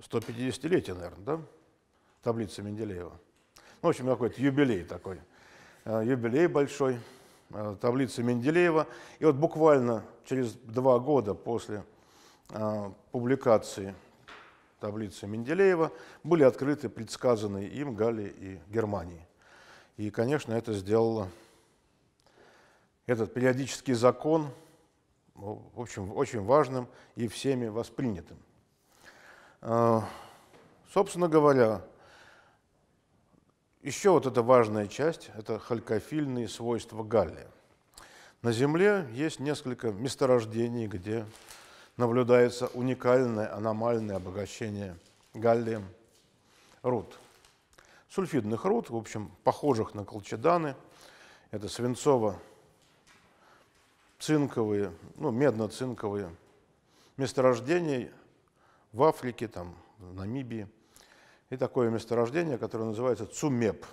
S1: 150-летие, наверное, да? Таблица Менделеева. Ну, в общем, какой-то юбилей такой. Э, юбилей большой, э, таблица Менделеева. И вот буквально через два года после э, публикации таблицы Менделеева были открыты предсказанные им Галлии и Германии. И, конечно, это сделало этот периодический закон в общем, очень важным и всеми воспринятым. А, собственно говоря, еще вот эта важная часть – это халькофильные свойства галлия. На Земле есть несколько месторождений, где наблюдается уникальное аномальное обогащение галлием руд. Сульфидных руд, в общем, похожих на колчеданы. Это свинцово-цинковые, ну, медно-цинковые месторождения в Африке, там, в Намибии. И такое месторождение, которое называется Цумеп.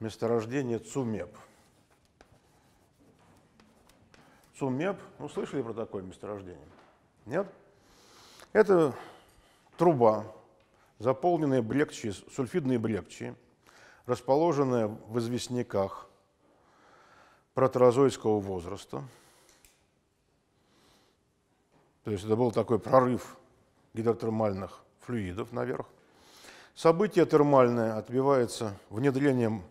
S1: Месторождение Цумеп. Цумеп, ну слышали про такое месторождение? Нет? Это труба, заполненная брекчи, сульфидные брекчи, расположенная в известняках протерозойского возраста. То есть это был такой прорыв гидротермальных флюидов наверх. Событие термальное отбивается внедрением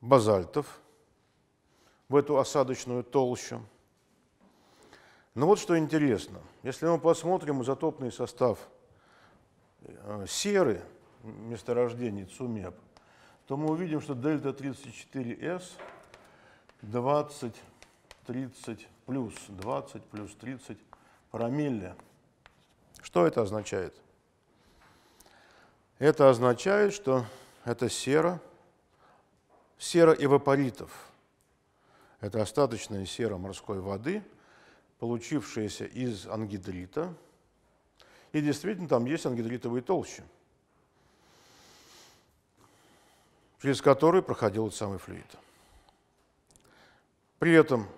S1: базальтов в эту осадочную толщу. Но вот что интересно, если мы посмотрим изотопный состав э, серы месторождений ЦУМЕП, то мы увидим, что дельта 34С 20, 30 плюс 20 плюс 30 промилле – что это означает? Это означает, что это сера, сера эвапоритов. Это остаточная сера морской воды, получившаяся из ангидрита. И действительно, там есть ангидритовые толщи, через которые проходил этот самый флюид. При этом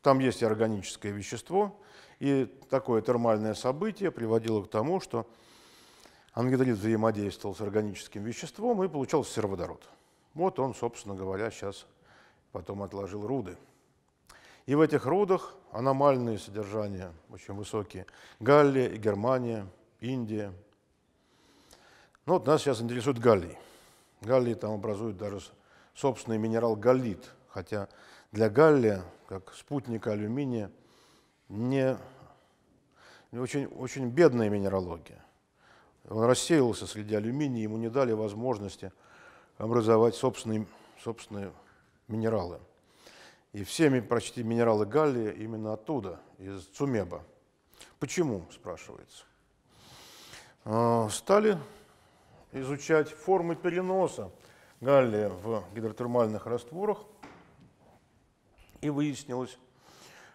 S1: там есть и органическое вещество, и такое термальное событие приводило к тому, что ангидрид взаимодействовал с органическим веществом и получался сероводород. Вот он, собственно говоря, сейчас потом отложил руды. И в этих рудах аномальные содержания, очень высокие. Галлия Германия, Индия. Ну вот нас сейчас интересует галлий. Галлий там образует даже собственный минерал галлит, хотя для галлия, как спутника алюминия, не, очень, очень бедная минералогия. Он рассеялся среди алюминия, ему не дали возможности образовать собственные, собственные минералы. И всеми почти минералы галлия именно оттуда, из Цумеба. Почему, спрашивается. А, стали изучать формы переноса галлия в гидротермальных растворах, и выяснилось,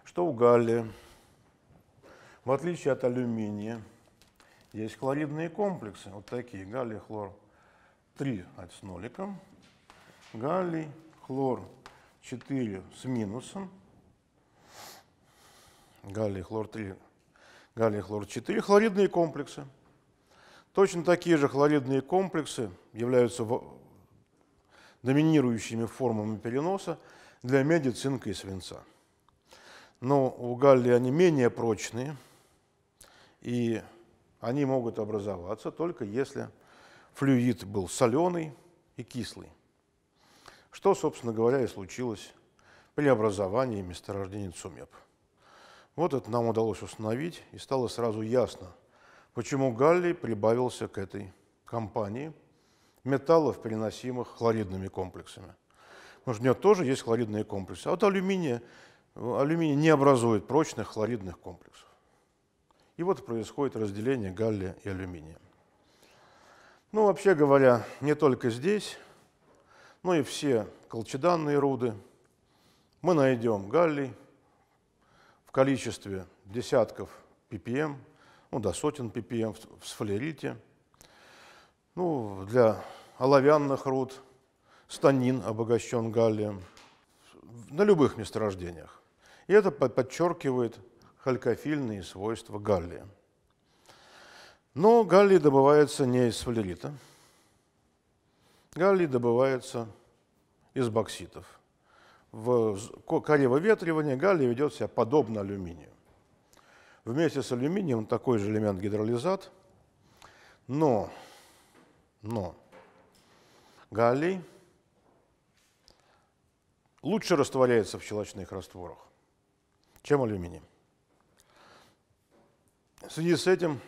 S1: что у галлия, в отличие от алюминия, есть хлоридные комплексы, вот такие, галлий, хлор 3 с ноликом, галлий, хлор 4 с минусом, галлий, хлор 3, галлий, хлор 4, хлоридные комплексы. Точно такие же хлоридные комплексы являются доминирующими формами переноса для меди, цинка и свинца. Но у галлия они менее прочные, и они могут образоваться только если флюид был соленый и кислый. Что, собственно говоря, и случилось при образовании месторождения Цумеб. Вот это нам удалось установить, и стало сразу ясно, почему галлий прибавился к этой компании металлов, переносимых хлоридными комплексами. Потому что у него тоже есть хлоридные комплексы. А вот алюминия, алюминий не образует прочных хлоридных комплексов. И вот происходит разделение галлия и алюминия. Ну, вообще говоря, не только здесь, но и все колчеданные руды мы найдем галлий в количестве десятков ppm, ну, до сотен ppm в сфалерите. Ну, для оловянных руд станин обогащен галлием на любых месторождениях. И это подчеркивает халькофильные свойства галлия. Но галлий добывается не из фалерита. Галлий добывается из бокситов. В коре выветривания галлий ведет себя подобно алюминию. Вместе с алюминием такой же элемент гидролизат, но, но галлий лучше растворяется в щелочных растворах, чем алюминий. В связи с этим,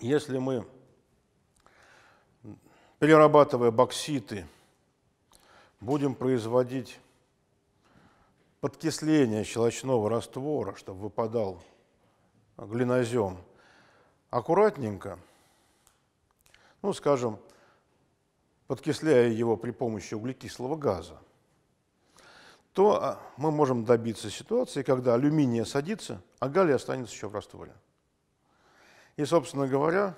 S1: если мы, перерабатывая бокситы, будем производить подкисление щелочного раствора, чтобы выпадал глинозем, аккуратненько, ну, скажем, подкисляя его при помощи углекислого газа, то а, мы можем добиться ситуации, когда алюминия садится, а галлий останется еще в растворе. И, собственно говоря,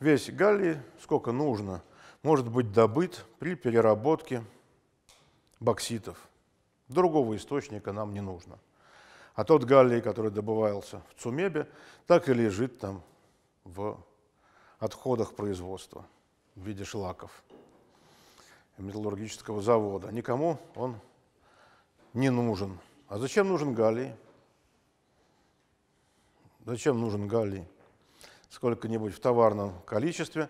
S1: весь галлий, сколько нужно, может быть добыт при переработке бокситов. Другого источника нам не нужно. А тот галлий, который добывался в Цумебе, так и лежит там в отходах производства в виде шлаков металлургического завода. Никому он не нужен. А зачем нужен галлий? Зачем нужен галлий? Сколько-нибудь в товарном количестве.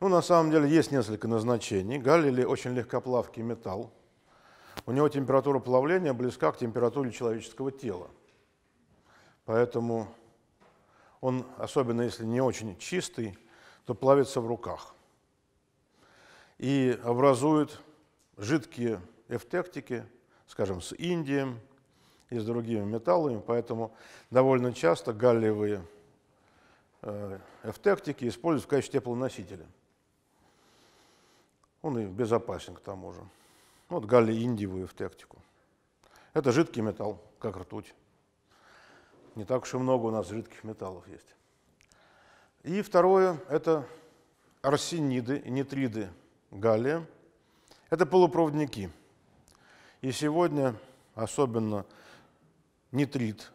S1: Ну, на самом деле, есть несколько назначений. Галлий очень легкоплавкий металл. У него температура плавления близка к температуре человеческого тела. Поэтому он, особенно если не очень чистый, то плавится в руках. И образует жидкие эвтектики, скажем, с индием и с другими металлами, поэтому довольно часто галлиевые э, эвтектики используют в качестве теплоносителя. Он и безопасен к тому же. Вот галлий-индиевую эвтектику. Это жидкий металл, как ртуть. Не так уж и много у нас жидких металлов есть. И второе – это арсениды нитриды галлия. Это полупроводники. И сегодня особенно нитрид,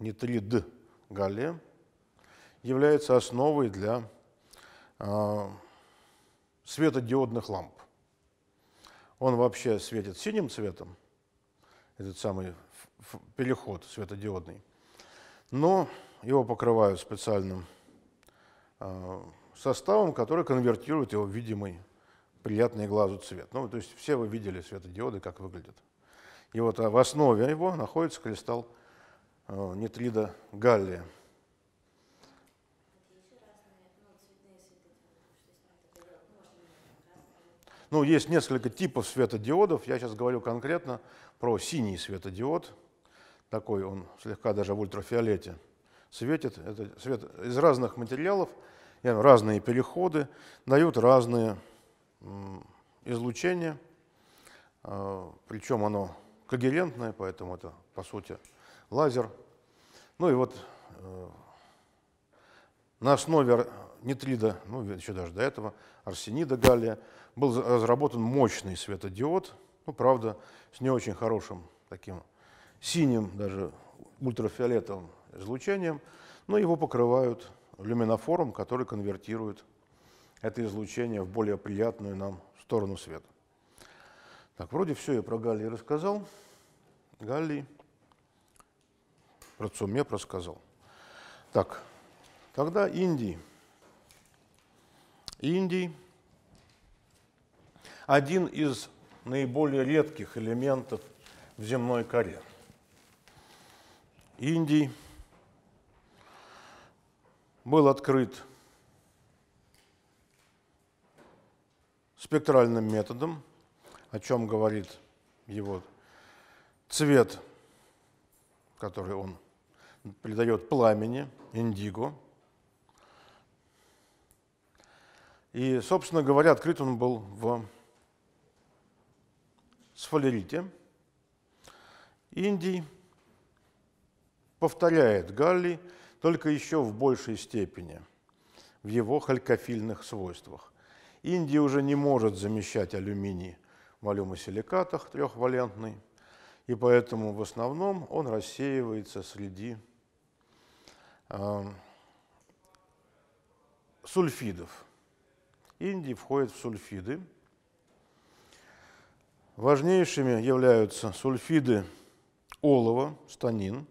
S1: нитрид галлия является основой для э, светодиодных ламп. Он вообще светит синим цветом, этот самый переход светодиодный, но его покрывают специальным э, составом, который конвертирует его в видимый, приятный глазу цвет. Ну, то есть все вы видели светодиоды, как выглядят. И вот а в основе его находится кристалл э, нитрида галлия. Ну, есть несколько типов светодиодов. Я сейчас говорю конкретно про синий светодиод. Такой он слегка даже в ультрафиолете светит. Это свет из разных материалов, разные переходы, дают разные излучения. А, Причем оно когерентное, поэтому это, по сути, лазер. Ну и вот э, на основе нитрида, ну еще даже до этого, арсенида галлия, был разработан мощный светодиод, ну, правда, с не очень хорошим таким синим, даже ультрафиолетовым излучением, но его покрывают люминофором, который конвертирует это излучение в более приятную нам сторону света. Так, вроде все я про галлий рассказал. Галлий про Цумеп рассказал. Так, тогда Индии. Индий – один из наиболее редких элементов в земной коре. Индий был открыт спектральным методом, о чем говорит его цвет, который он придает пламени, индиго. И, собственно говоря, открыт он был в сфалерите. Индий повторяет галлий, только еще в большей степени в его халькофильных свойствах. Индия уже не может замещать алюминий в алюмосиликатах трехвалентный, и поэтому в основном он рассеивается среди э, сульфидов. Индий входит в сульфиды – Важнейшими являются сульфиды олова, станин,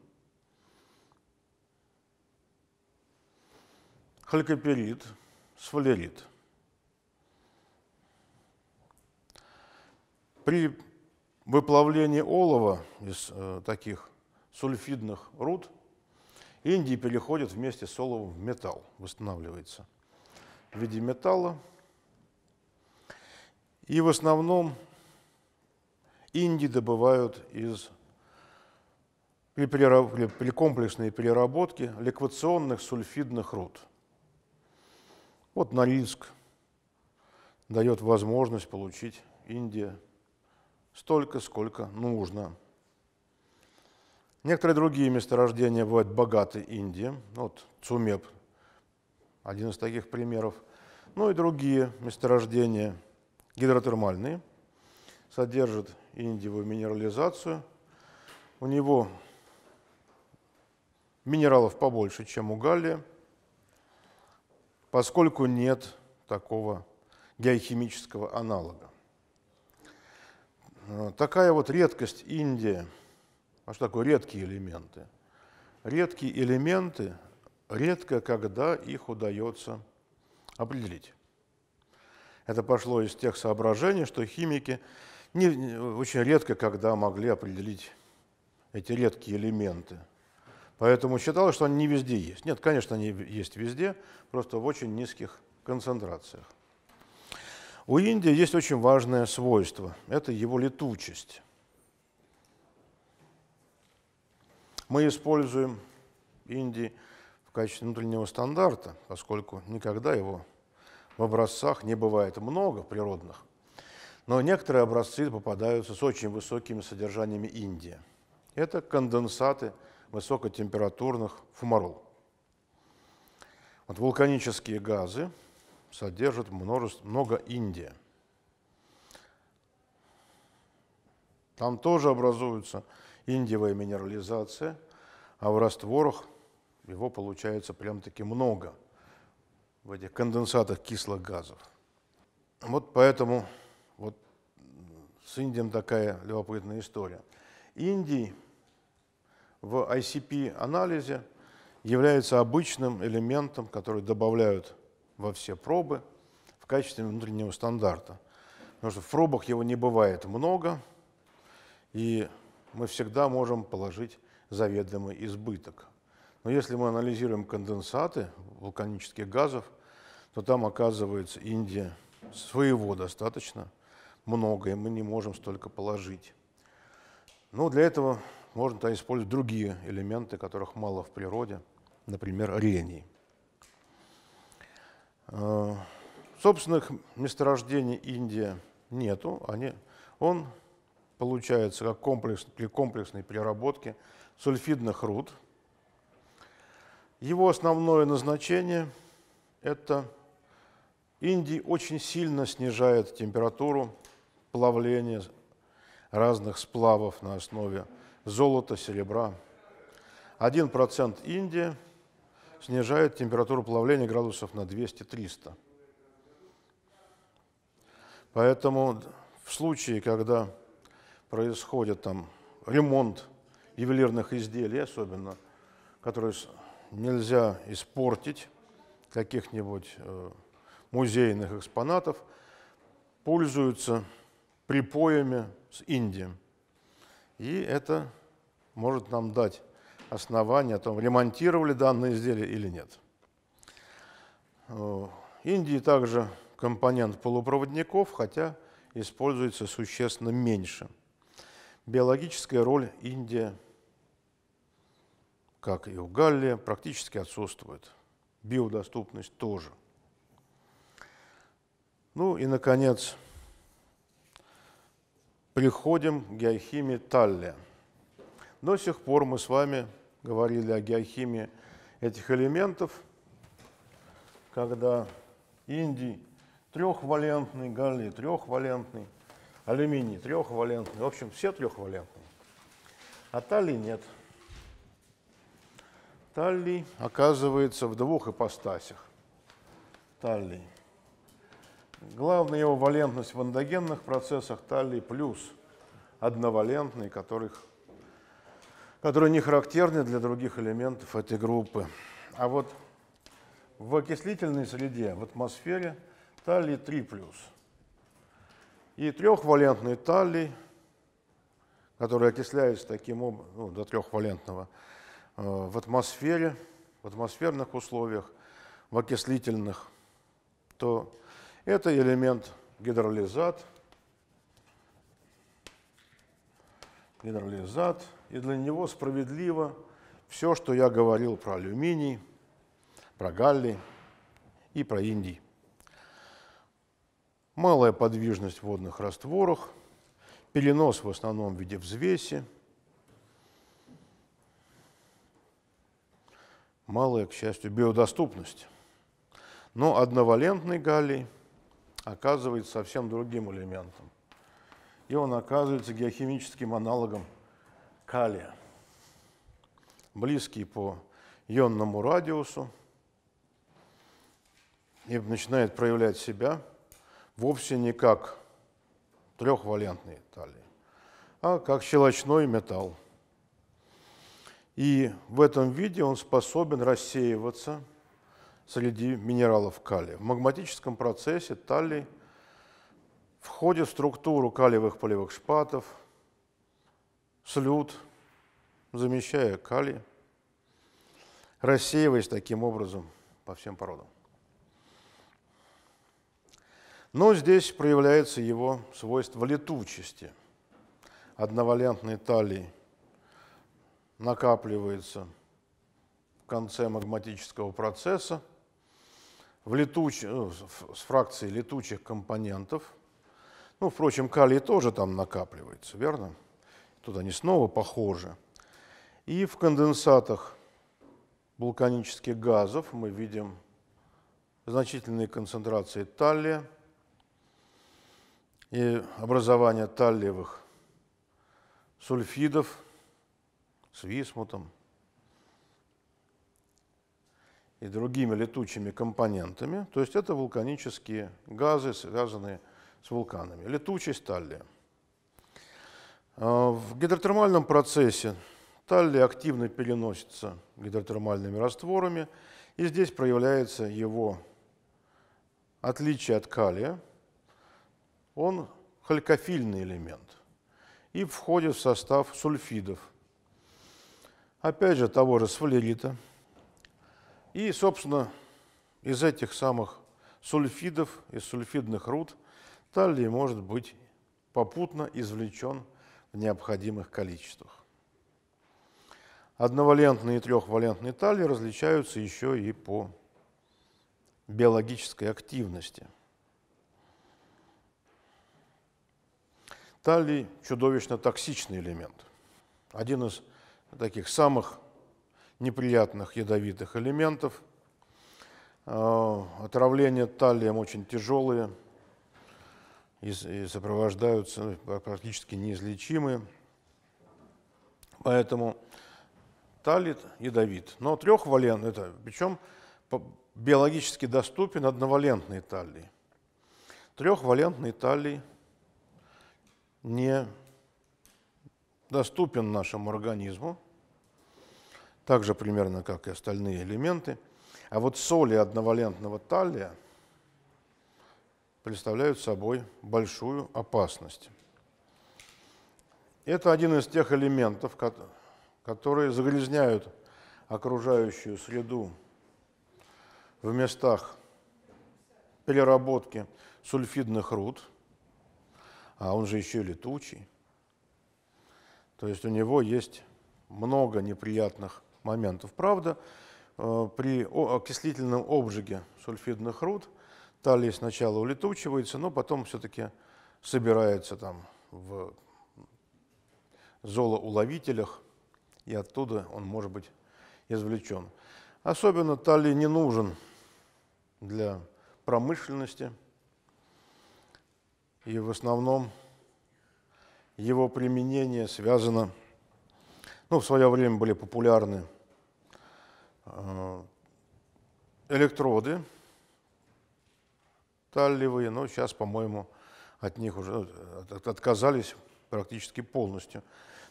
S1: халькоперит, сфалерит. При выплавлении олова из э, таких сульфидных руд Индии переходит вместе с оловом в металл, восстанавливается в виде металла. И в основном Индии добывают из при, при, при комплексной переработке ликвационных сульфидных руд. Вот Норильск дает возможность получить Индия столько, сколько нужно. Некоторые другие месторождения бывают богаты Индии. Вот Цумеп – один из таких примеров. Ну и другие месторождения гидротермальные содержат индиевую минерализацию. У него минералов побольше, чем у галлия, поскольку нет такого геохимического аналога. Такая вот редкость Индии. А что такое редкие элементы? Редкие элементы редко когда их удается определить. Это пошло из тех соображений, что химики не, очень редко, когда могли определить эти редкие элементы. Поэтому считалось, что они не везде есть. Нет, конечно, они есть везде, просто в очень низких концентрациях. У Индии есть очень важное свойство – это его летучесть. Мы используем Индии в качестве внутреннего стандарта, поскольку никогда его в образцах не бывает много природных. Но некоторые образцы попадаются с очень высокими содержаниями Индии. Это конденсаты высокотемпературных фумарол. Вот вулканические газы содержат множество, много Индия. Там тоже образуется индиевая минерализация, а в растворах его получается прям-таки много в этих конденсатах кислых газов. Вот поэтому вот с Индием такая любопытная история. Индий в ICP-анализе является обычным элементом, который добавляют во все пробы в качестве внутреннего стандарта. Потому что в пробах его не бывает много, и мы всегда можем положить заведомый избыток. Но если мы анализируем конденсаты вулканических газов, то там оказывается Индия своего достаточно много, и мы не можем столько положить. Но для этого можно использовать другие элементы, которых мало в природе, например, рений. Э, собственных месторождений Индия нету, они, он получается как комплекс, при комплексной переработке сульфидных руд. Его основное назначение – это Индий очень сильно снижает температуру плавления разных сплавов на основе золота, серебра. 1% Индии снижает температуру плавления градусов на 200-300. Поэтому в случае, когда происходит там ремонт ювелирных изделий, особенно, которые нельзя испортить, каких-нибудь э, музейных экспонатов, пользуются припоями с Индией. И это может нам дать основание о том, ремонтировали данное изделие или нет. Э, Индии также компонент полупроводников, хотя используется существенно меньше. Биологическая роль Индии, как и у Галлия, практически отсутствует. Биодоступность тоже. Ну и, наконец, приходим к геохимии Таллия. До сих пор мы с вами говорили о геохимии этих элементов, когда Индий трехвалентный, галлий трехвалентный, алюминий трехвалентный, в общем, все трехвалентные. А таллий нет. Таллий оказывается в двух ипостасях. Таллий. Главная его валентность в эндогенных процессах таллий плюс одновалентный, которых которые не характерны для других элементов этой группы. А вот в окислительной среде, в атмосфере, талий 3+. И трехвалентный талий, который окисляется таким образом, ну, до трехвалентного, э, в атмосфере, в атмосферных условиях, в окислительных, то это элемент гидролизат, гидролизат – и для него справедливо все, что я говорил про алюминий, про галлий и про индий. Малая подвижность в водных растворах, перенос в основном в виде взвеси, малая, к счастью, биодоступность. Но одновалентный галлий оказывается совсем другим элементом. И он оказывается геохимическим аналогом калия, близкий по ионному радиусу, и начинает проявлять себя вовсе не как трехвалентный талий, а как щелочной металл. И в этом виде он способен рассеиваться среди минералов калия. В магматическом процессе талий входит в структуру калиевых полевых шпатов – слюд, замещая калий, рассеиваясь таким образом по всем породам. Но здесь проявляется его свойство летучести. Одновалентный талий накапливается в конце магматического процесса в летуч... Ну, с фракцией летучих компонентов. Ну, впрочем, калий тоже там накапливается, верно? Тут они снова похожи. И в конденсатах вулканических газов мы видим значительные концентрации таллия и образование таллиевых сульфидов с висмутом и другими летучими компонентами. То есть это вулканические газы, связанные с вулканами. Летучесть таллия. А, в гидротермальном процессе таллий активно переносится гидротермальными растворами, и здесь проявляется его отличие от калия. Он халькофильный элемент и входит в состав сульфидов. Опять же, того же сфалерита. И, собственно, из этих самых сульфидов, из сульфидных руд, таллий может быть попутно извлечен в необходимых количествах. Одновалентные и трехвалентные талии различаются еще и по биологической активности. Талий – чудовищно токсичный элемент. Один из таких самых неприятных ядовитых элементов. А, отравления талием очень тяжелые и сопровождаются ну, практически неизлечимые. Поэтому талит ядовит. Но трехвалент, это, причем биологически доступен одновалентный талий. Трехвалентный талий не доступен нашему организму, так же примерно, как и остальные элементы. А вот соли одновалентного талия представляют собой большую опасность. Это один из тех элементов, которые загрязняют окружающую среду в местах переработки сульфидных руд, а он же еще летучий. То есть у него есть много неприятных моментов. Правда, э, при окислительном обжиге сульфидных руд талий сначала улетучивается, но потом все-таки собирается там в золоуловителях, и оттуда он может быть извлечен. Особенно талий не нужен для промышленности, и в основном его применение связано, ну, в свое время были популярны э, электроды таллиевые, но сейчас, по-моему, от них уже отказались практически полностью.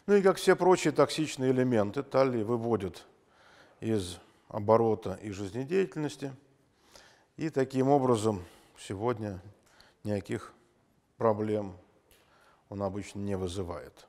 S1: Ну и как все прочие токсичные элементы, таллий выводят из оборота и жизнедеятельности – и таким образом сегодня никаких проблем он обычно не вызывает.